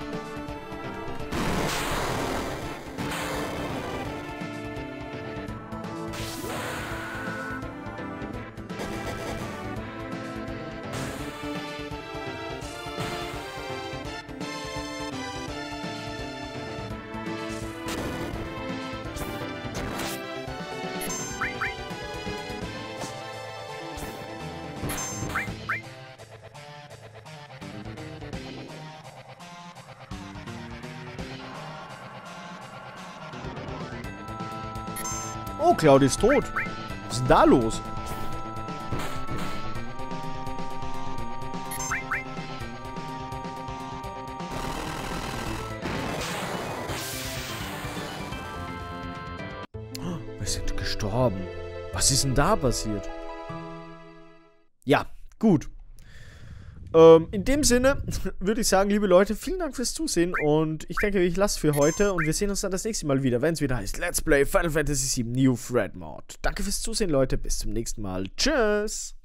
Claudia ist tot. Was ist denn da los? Wir sind gestorben. Was ist denn da passiert? Ja, gut. Ähm, in dem Sinne würde ich sagen, liebe Leute, vielen Dank fürs Zusehen und ich denke, ich lasse für heute und wir sehen uns dann das nächste Mal wieder, wenn es wieder heißt Let's Play Final Fantasy VII New Thread Mod. Danke fürs Zusehen, Leute. Bis zum nächsten Mal. Tschüss.